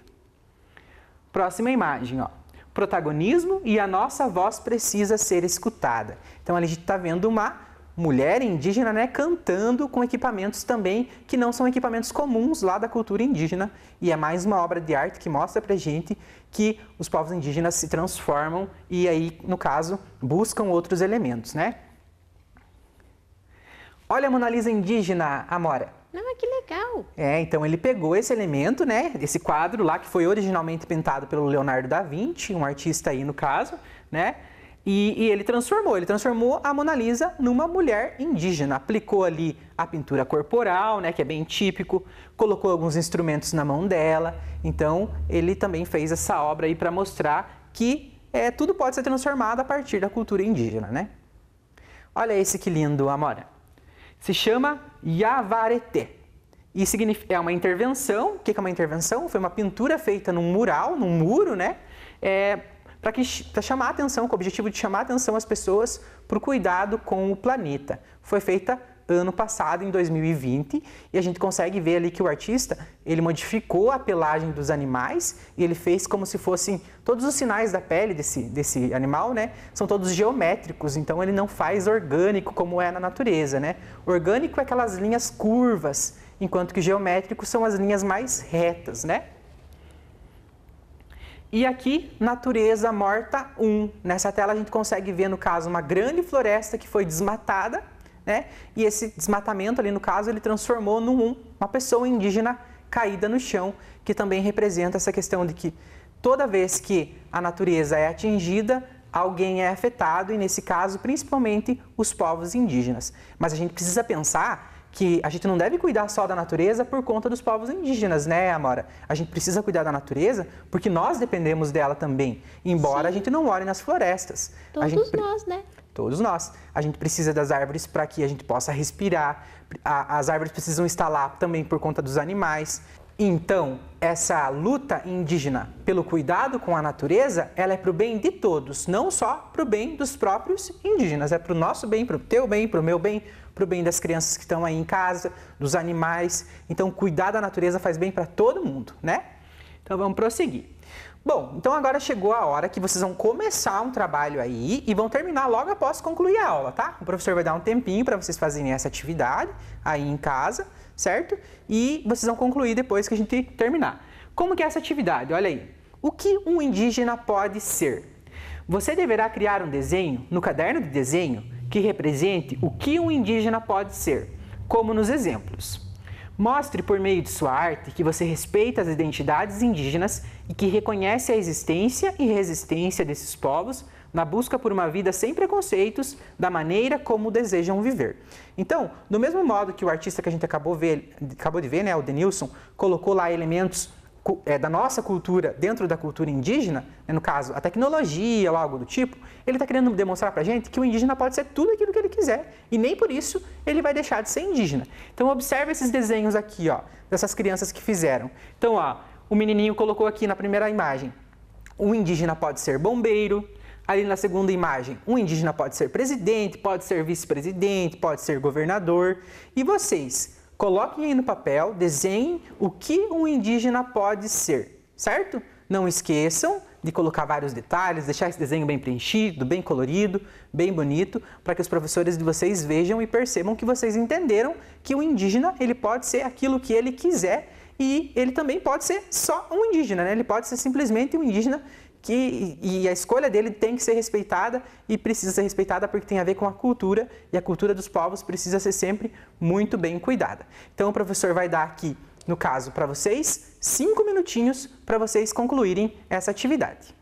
Próxima imagem, ó. Protagonismo e a nossa voz precisa ser escutada. Então a gente está vendo uma mulher indígena né, cantando com equipamentos também que não são equipamentos comuns lá da cultura indígena. E é mais uma obra de arte que mostra pra gente que os povos indígenas se transformam e aí, no caso, buscam outros elementos, né? Olha a Mona Lisa indígena, Amora. Não, que legal. É, então ele pegou esse elemento, né, esse quadro lá que foi originalmente pintado pelo Leonardo da Vinci, um artista aí no caso, né? E, e, ele transformou, ele transformou a Mona Lisa numa mulher indígena. Aplicou ali a pintura corporal, né, que é bem típico, colocou alguns instrumentos na mão dela. Então, ele também fez essa obra aí para mostrar que é, tudo pode ser transformado a partir da cultura indígena, né? Olha esse que lindo, Amora se chama Yavarete. E é uma intervenção. O que é uma intervenção? Foi uma pintura feita num mural, num muro, né? É, para chamar atenção, com o objetivo de chamar atenção as pessoas para o cuidado com o planeta. Foi feita ano passado, em 2020, e a gente consegue ver ali que o artista, ele modificou a pelagem dos animais e ele fez como se fossem todos os sinais da pele desse, desse animal, né? São todos geométricos, então ele não faz orgânico como é na natureza, né? Orgânico é aquelas linhas curvas enquanto que geométrico são as linhas mais retas, né? E aqui, natureza morta 1. Nessa tela a gente consegue ver, no caso, uma grande floresta que foi desmatada, né? E esse desmatamento ali, no caso, ele transformou num 1, uma pessoa indígena caída no chão, que também representa essa questão de que toda vez que a natureza é atingida, alguém é afetado, e nesse caso, principalmente os povos indígenas. Mas a gente precisa pensar que a gente não deve cuidar só da natureza por conta dos povos indígenas, né, Amora? A gente precisa cuidar da natureza porque nós dependemos dela também, embora Sim. a gente não more nas florestas. Todos gente... nós, né? Todos nós. A gente precisa das árvores para que a gente possa respirar. As árvores precisam estar lá também por conta dos animais. Então, essa luta indígena pelo cuidado com a natureza, ela é para o bem de todos, não só para o bem dos próprios indígenas, é para o nosso bem, para o teu bem, para o meu bem, para o bem das crianças que estão aí em casa, dos animais. Então, cuidar da natureza faz bem para todo mundo, né? Então, vamos prosseguir. Bom, então agora chegou a hora que vocês vão começar um trabalho aí e vão terminar logo após concluir a aula, tá? O professor vai dar um tempinho para vocês fazerem essa atividade aí em casa, certo? E vocês vão concluir depois que a gente terminar. Como que é essa atividade? Olha aí. O que um indígena pode ser? Você deverá criar um desenho no caderno de desenho que represente o que um indígena pode ser, como nos exemplos. Mostre por meio de sua arte que você respeita as identidades indígenas e que reconhece a existência e resistência desses povos na busca por uma vida sem preconceitos, da maneira como desejam viver. Então, do mesmo modo que o artista que a gente acabou, ver, acabou de ver, né, o Denilson, colocou lá elementos é, da nossa cultura dentro da cultura indígena, né, no caso, a tecnologia ou algo do tipo, ele está querendo demonstrar para a gente que o indígena pode ser tudo aquilo que ele quiser e nem por isso ele vai deixar de ser indígena. Então, observe esses desenhos aqui, ó, dessas crianças que fizeram. Então, ó, o menininho colocou aqui na primeira imagem, o indígena pode ser bombeiro, ali na segunda imagem, um indígena pode ser presidente, pode ser vice-presidente, pode ser governador. E vocês? Coloquem aí no papel, desenhem o que um indígena pode ser, certo? Não esqueçam de colocar vários detalhes, deixar esse desenho bem preenchido, bem colorido, bem bonito, para que os professores de vocês vejam e percebam que vocês entenderam que o indígena ele pode ser aquilo que ele quiser e ele também pode ser só um indígena, né? ele pode ser simplesmente um indígena que, e a escolha dele tem que ser respeitada e precisa ser respeitada porque tem a ver com a cultura e a cultura dos povos precisa ser sempre muito bem cuidada. Então o professor vai dar aqui, no caso, para vocês, cinco minutinhos para vocês concluírem essa atividade.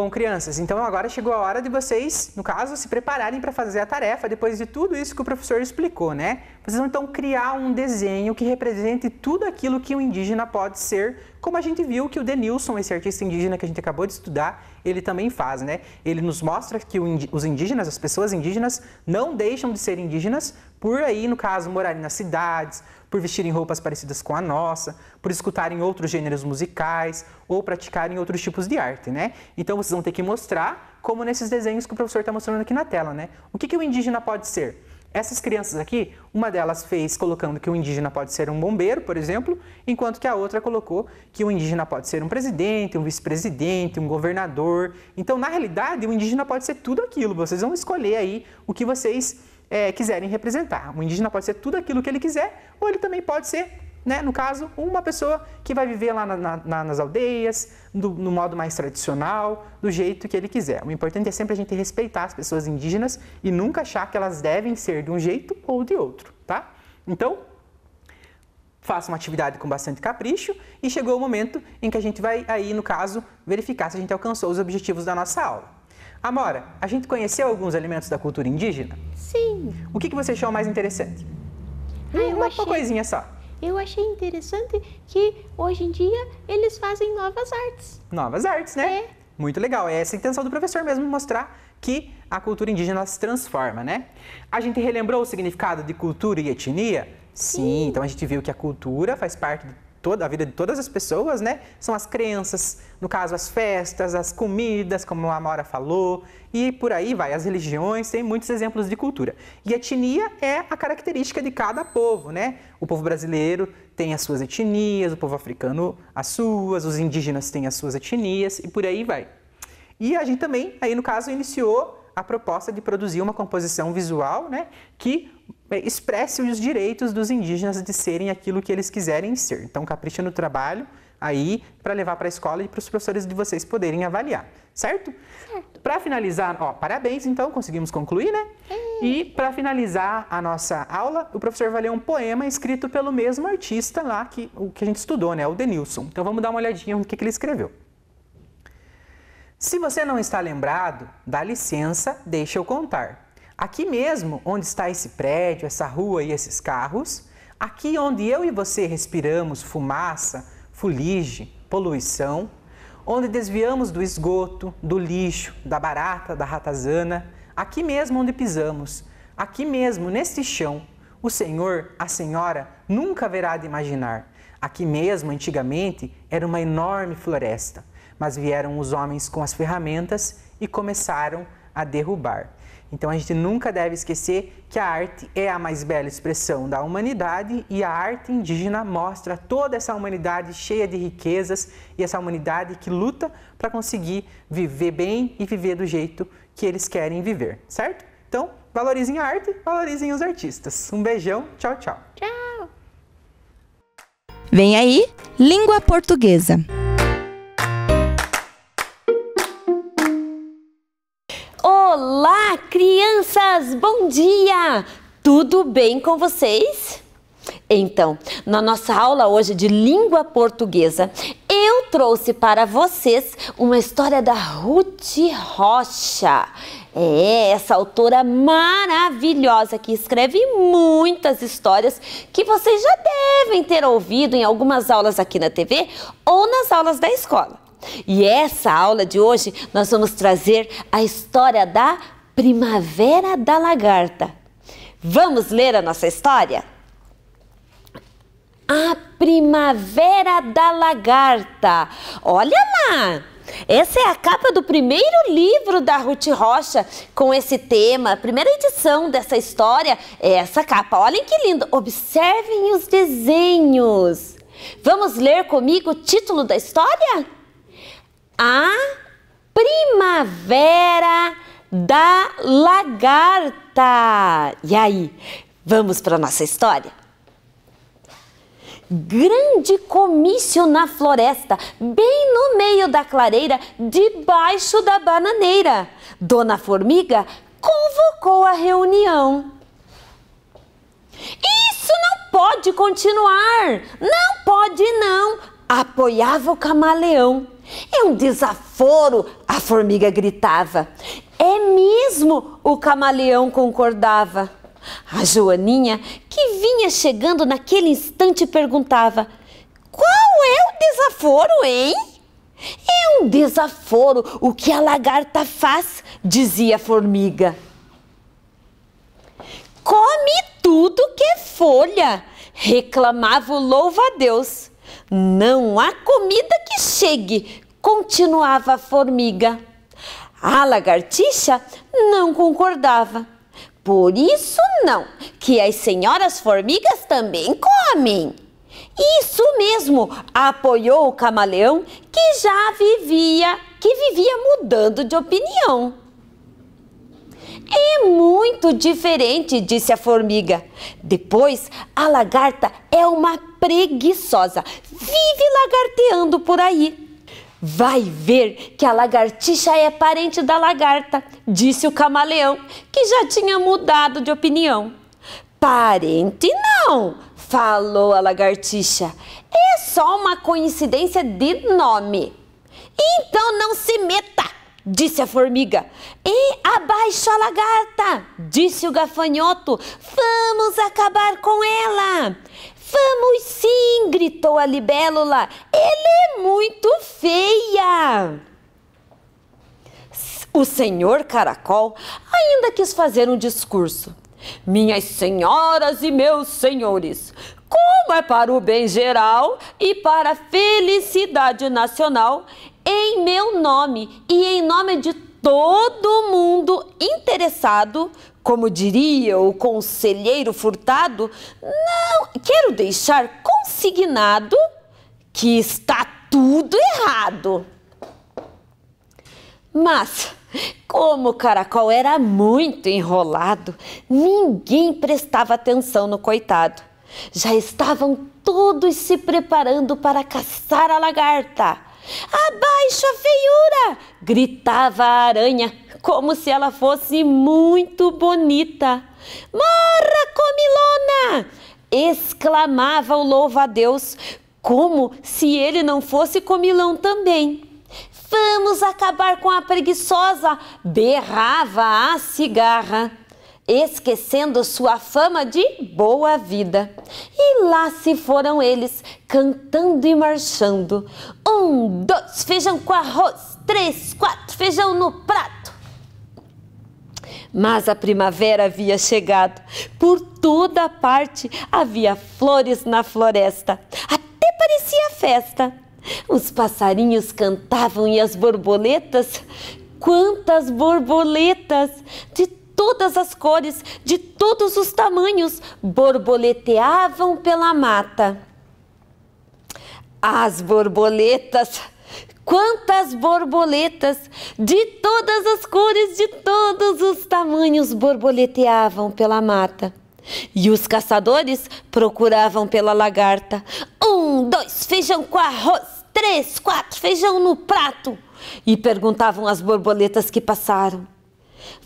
Bom, crianças, então agora chegou a hora de vocês, no caso, se prepararem para fazer a tarefa depois de tudo isso que o professor explicou, né? Vocês vão então criar um desenho que represente tudo aquilo que o indígena pode ser, como a gente viu que o Denilson, esse artista indígena que a gente acabou de estudar, ele também faz, né? Ele nos mostra que os indígenas, as pessoas indígenas, não deixam de ser indígenas por aí, no caso, morarem nas cidades, por vestirem roupas parecidas com a nossa, por escutarem outros gêneros musicais ou praticarem outros tipos de arte, né? Então vocês vão ter que mostrar, como nesses desenhos que o professor está mostrando aqui na tela, né? O que, que o indígena pode ser? Essas crianças aqui, uma delas fez colocando que o indígena pode ser um bombeiro, por exemplo, enquanto que a outra colocou que o indígena pode ser um presidente, um vice-presidente, um governador. Então, na realidade, o indígena pode ser tudo aquilo. Vocês vão escolher aí o que vocês é, quiserem representar. O indígena pode ser tudo aquilo que ele quiser, ou ele também pode ser, né, no caso, uma pessoa que vai viver lá na, na, nas aldeias, do, no modo mais tradicional, do jeito que ele quiser. O importante é sempre a gente respeitar as pessoas indígenas e nunca achar que elas devem ser de um jeito ou de outro, tá? Então, faça uma atividade com bastante capricho e chegou o momento em que a gente vai aí, no caso, verificar se a gente alcançou os objetivos da nossa aula. Amora, a gente conheceu alguns elementos da cultura indígena? Sim. O que, que você achou mais interessante? Eu uma, achei- uma coisinha só. Eu achei interessante que hoje em dia eles fazem novas artes. Novas artes, né? É. Muito legal. É essa a intenção do professor mesmo, mostrar que a cultura indígena se transforma, né? A gente relembrou o significado de cultura e etnia? Sim, então a gente viu que a cultura faz parte de toda a vida de todas as pessoas, né? São as crenças, no caso as festas, as comidas, como a Amora falou, e por aí vai, as religiões, tem muitos exemplos de cultura. E etnia é a característica de cada povo, né? O povo brasileiro tem as suas etnias, o povo africano as suas, os indígenas têm as suas etnias e por aí vai. E a gente também, aí no caso, iniciou a proposta de produzir uma composição visual né, que é, expresse os direitos dos indígenas de serem aquilo que eles quiserem ser. Então, capricha no trabalho aí para levar para a escola e para os professores de vocês poderem avaliar, certo? Certo. Para finalizar, ó, parabéns, então, conseguimos concluir, né? E para finalizar a nossa aula, o professor vai ler um poema escrito pelo mesmo artista lá que, o que a gente estudou, né? O Denilson. Então, vamos dar uma olhadinha no que, que ele escreveu. Se você não está lembrado, dá licença, deixa eu contar. Aqui mesmo, onde está esse prédio, essa rua e esses carros, aqui onde eu e você respiramos fumaça, fuligem, poluição, onde desviamos do esgoto, do lixo, da barata, da ratazana, aqui mesmo onde pisamos, aqui mesmo neste chão, o Senhor, a Senhora, nunca haverá de imaginar. Aqui mesmo, antigamente, era uma enorme floresta mas vieram os homens com as ferramentas e começaram a derrubar. Então a gente nunca deve esquecer que a arte é a mais bela expressão da humanidade e a arte indígena mostra toda essa humanidade cheia de riquezas e essa humanidade que luta para conseguir viver bem e viver do jeito que eles querem viver, certo? Então, valorizem a arte, valorizem os artistas. Um beijão, tchau, tchau. Tchau! Vem aí, língua portuguesa. Crianças! Bom dia! Tudo bem com vocês? Então, na nossa aula hoje de língua portuguesa, eu trouxe para vocês uma história da Ruth Rocha. É, essa autora maravilhosa que escreve muitas histórias que vocês já devem ter ouvido em algumas aulas aqui na TV ou nas aulas da escola. E essa aula de hoje nós vamos trazer a história da Primavera da Lagarta. Vamos ler a nossa história? A Primavera da Lagarta. Olha lá! Essa é a capa do primeiro livro da Ruth Rocha com esse tema, a primeira edição dessa história é essa capa. Olhem que lindo! Observem os desenhos. Vamos ler comigo o título da história? A Primavera da Lagarta. E aí, vamos para nossa história? Grande comício na floresta, bem no meio da clareira, debaixo da bananeira. Dona Formiga convocou a reunião. Isso não pode continuar! Não pode, não! Apoiava o camaleão. É um desaforo, a formiga gritava. É mesmo, o camaleão concordava. A Joaninha, que vinha chegando naquele instante, perguntava: Qual é o desaforo, hein? É um desaforo o que a lagarta faz, dizia a formiga. Come tudo que é folha, reclamava o louva-a-Deus. Não há comida que chegue, continuava a formiga. A lagartixa não concordava. Por isso não, que as senhoras formigas também comem. Isso mesmo, apoiou o camaleão que já vivia, que vivia mudando de opinião. É muito diferente, disse a formiga. Depois, a lagarta é uma preguiçosa, vive lagarteando por aí. Vai ver que a lagartixa é parente da lagarta, disse o camaleão, que já tinha mudado de opinião. Parente não, falou a lagartixa. É só uma coincidência de nome. Então não se meta, disse a formiga. E abaixo a lagarta, disse o gafanhoto. Vamos acabar com ela. Vamos sim, gritou a libélula. Ela é muito feia. O senhor caracol ainda quis fazer um discurso. Minhas senhoras e meus senhores, como é para o bem geral e para a felicidade nacional, em meu nome e em nome de todo mundo interessado, como diria o conselheiro Furtado, não quero deixar consignado que está tudo errado. Mas, como o caracol era muito enrolado, ninguém prestava atenção no coitado. Já estavam todos se preparando para caçar a lagarta. Abaixo a feiura! gritava a aranha, como se ela fosse muito bonita. Morra, comilona! exclamava o louva-a-Deus, como se ele não fosse comilão também. Vamos acabar com a preguiçosa! berrava a cigarra, esquecendo sua fama de boa vida. E lá se foram eles, cantando e marchando. Um, dois, feijão com arroz. Três, quatro, feijão no prato. Mas a primavera havia chegado. Por toda parte havia flores na floresta. Até parecia festa. Os passarinhos cantavam e as borboletas, quantas borboletas! De todas as cores, de todos os tamanhos, borboleteavam pela mata. As borboletas, quantas borboletas, de todas as cores, de todos os tamanhos, borboleteavam pela mata. E os caçadores procuravam pela lagarta. Um, dois, feijão com arroz. Três, quatro, feijão no prato. E perguntavam às borboletas que passaram.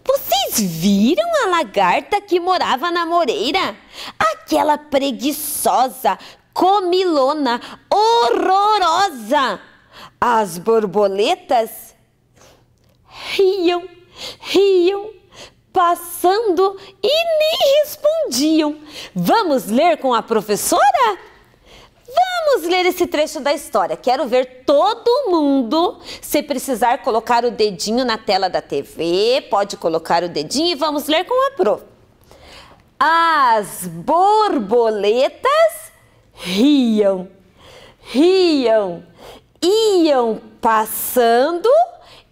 Vocês viram a lagarta que morava na moreira? Aquela preguiçosa, comilona, horrorosa. As borboletas riam, riam passando e nem respondiam. Vamos ler com a professora? Vamos ler esse trecho da história. Quero ver todo mundo. Se precisar colocar o dedinho na tela da TV, pode colocar o dedinho e vamos ler com a prof. As borboletas riam, riam, iam passando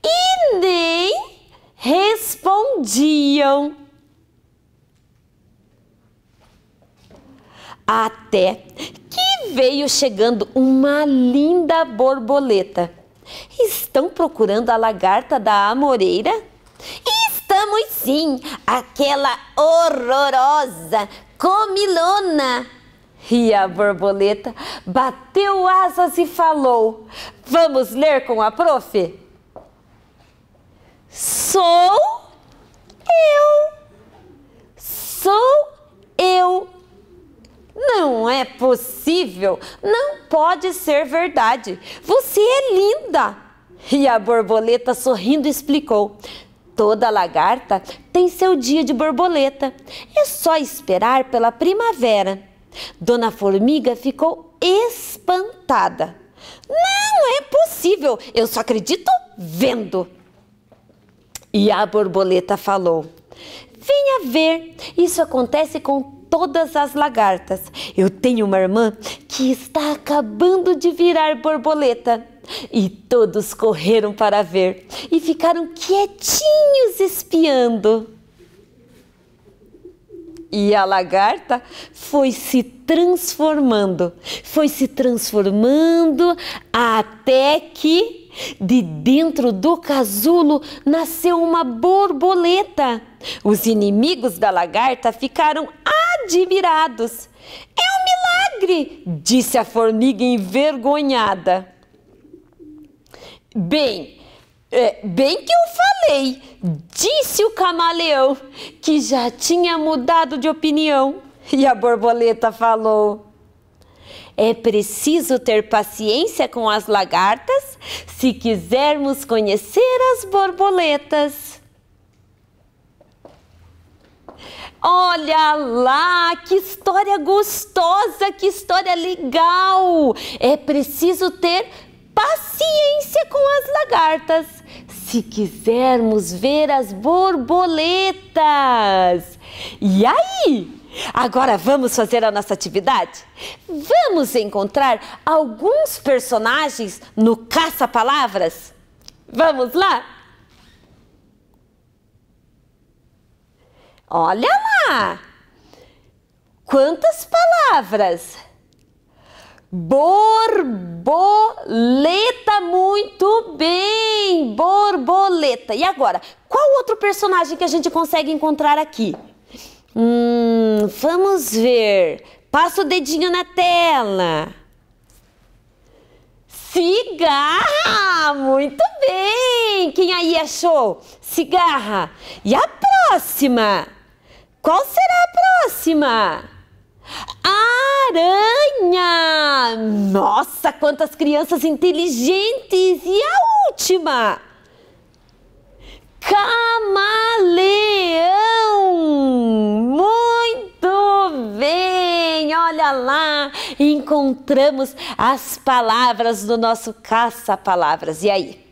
e nem respondiam. Até que veio chegando uma linda borboleta. Estão procurando a lagarta da amoreira? Estamos sim, aquela horrorosa, comilona. E a borboleta bateu asas e falou: Vamos ler com a prof? Sou eu. Sou eu. Não é possível. Não pode ser verdade. Você é linda. E a borboleta sorrindo explicou: Toda lagarta tem seu dia de borboleta. É só esperar pela primavera. Dona Formiga ficou espantada. Não é possível, eu só acredito vendo. E a borboleta falou: Venha ver, isso acontece com todas as lagartas. Eu tenho uma irmã que está acabando de virar borboleta. E todos correram para ver e ficaram quietinhos espiando. E a lagarta foi se transformando, foi se transformando até que de dentro do casulo nasceu uma borboleta. Os inimigos da lagarta ficaram admirados. É um milagre, disse a formiga envergonhada. Bem, é, bem que eu falei, disse o camaleão, que já tinha mudado de opinião. E a borboleta falou: É preciso ter paciência com as lagartas se quisermos conhecer as borboletas. Olha lá, que história gostosa, que história legal! É preciso ter paciência com as lagartas se quisermos ver as borboletas. E aí? Agora vamos fazer a nossa atividade? Vamos encontrar alguns personagens no Caça-Palavras? Vamos lá? Olha lá! Quantas palavras? Borboleta, muito bem! Borboleta. E agora, qual outro personagem que a gente consegue encontrar aqui? Hum, vamos ver. Passa o dedinho na tela. Cigarra! Muito bem! Quem aí achou? Cigarra. E a próxima? Qual será a próxima? Aranha! Nossa, quantas crianças inteligentes! E a última? Camaleão! Muito bem! Olha lá, encontramos as palavras do nosso caça-palavras. E aí,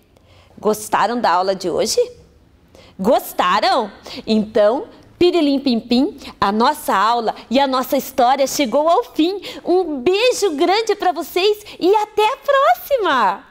gostaram da aula de hoje? Gostaram? Então, Pirilim Pim Pim, a nossa aula e a nossa história chegou ao fim. Um beijo grande para vocês e até a próxima!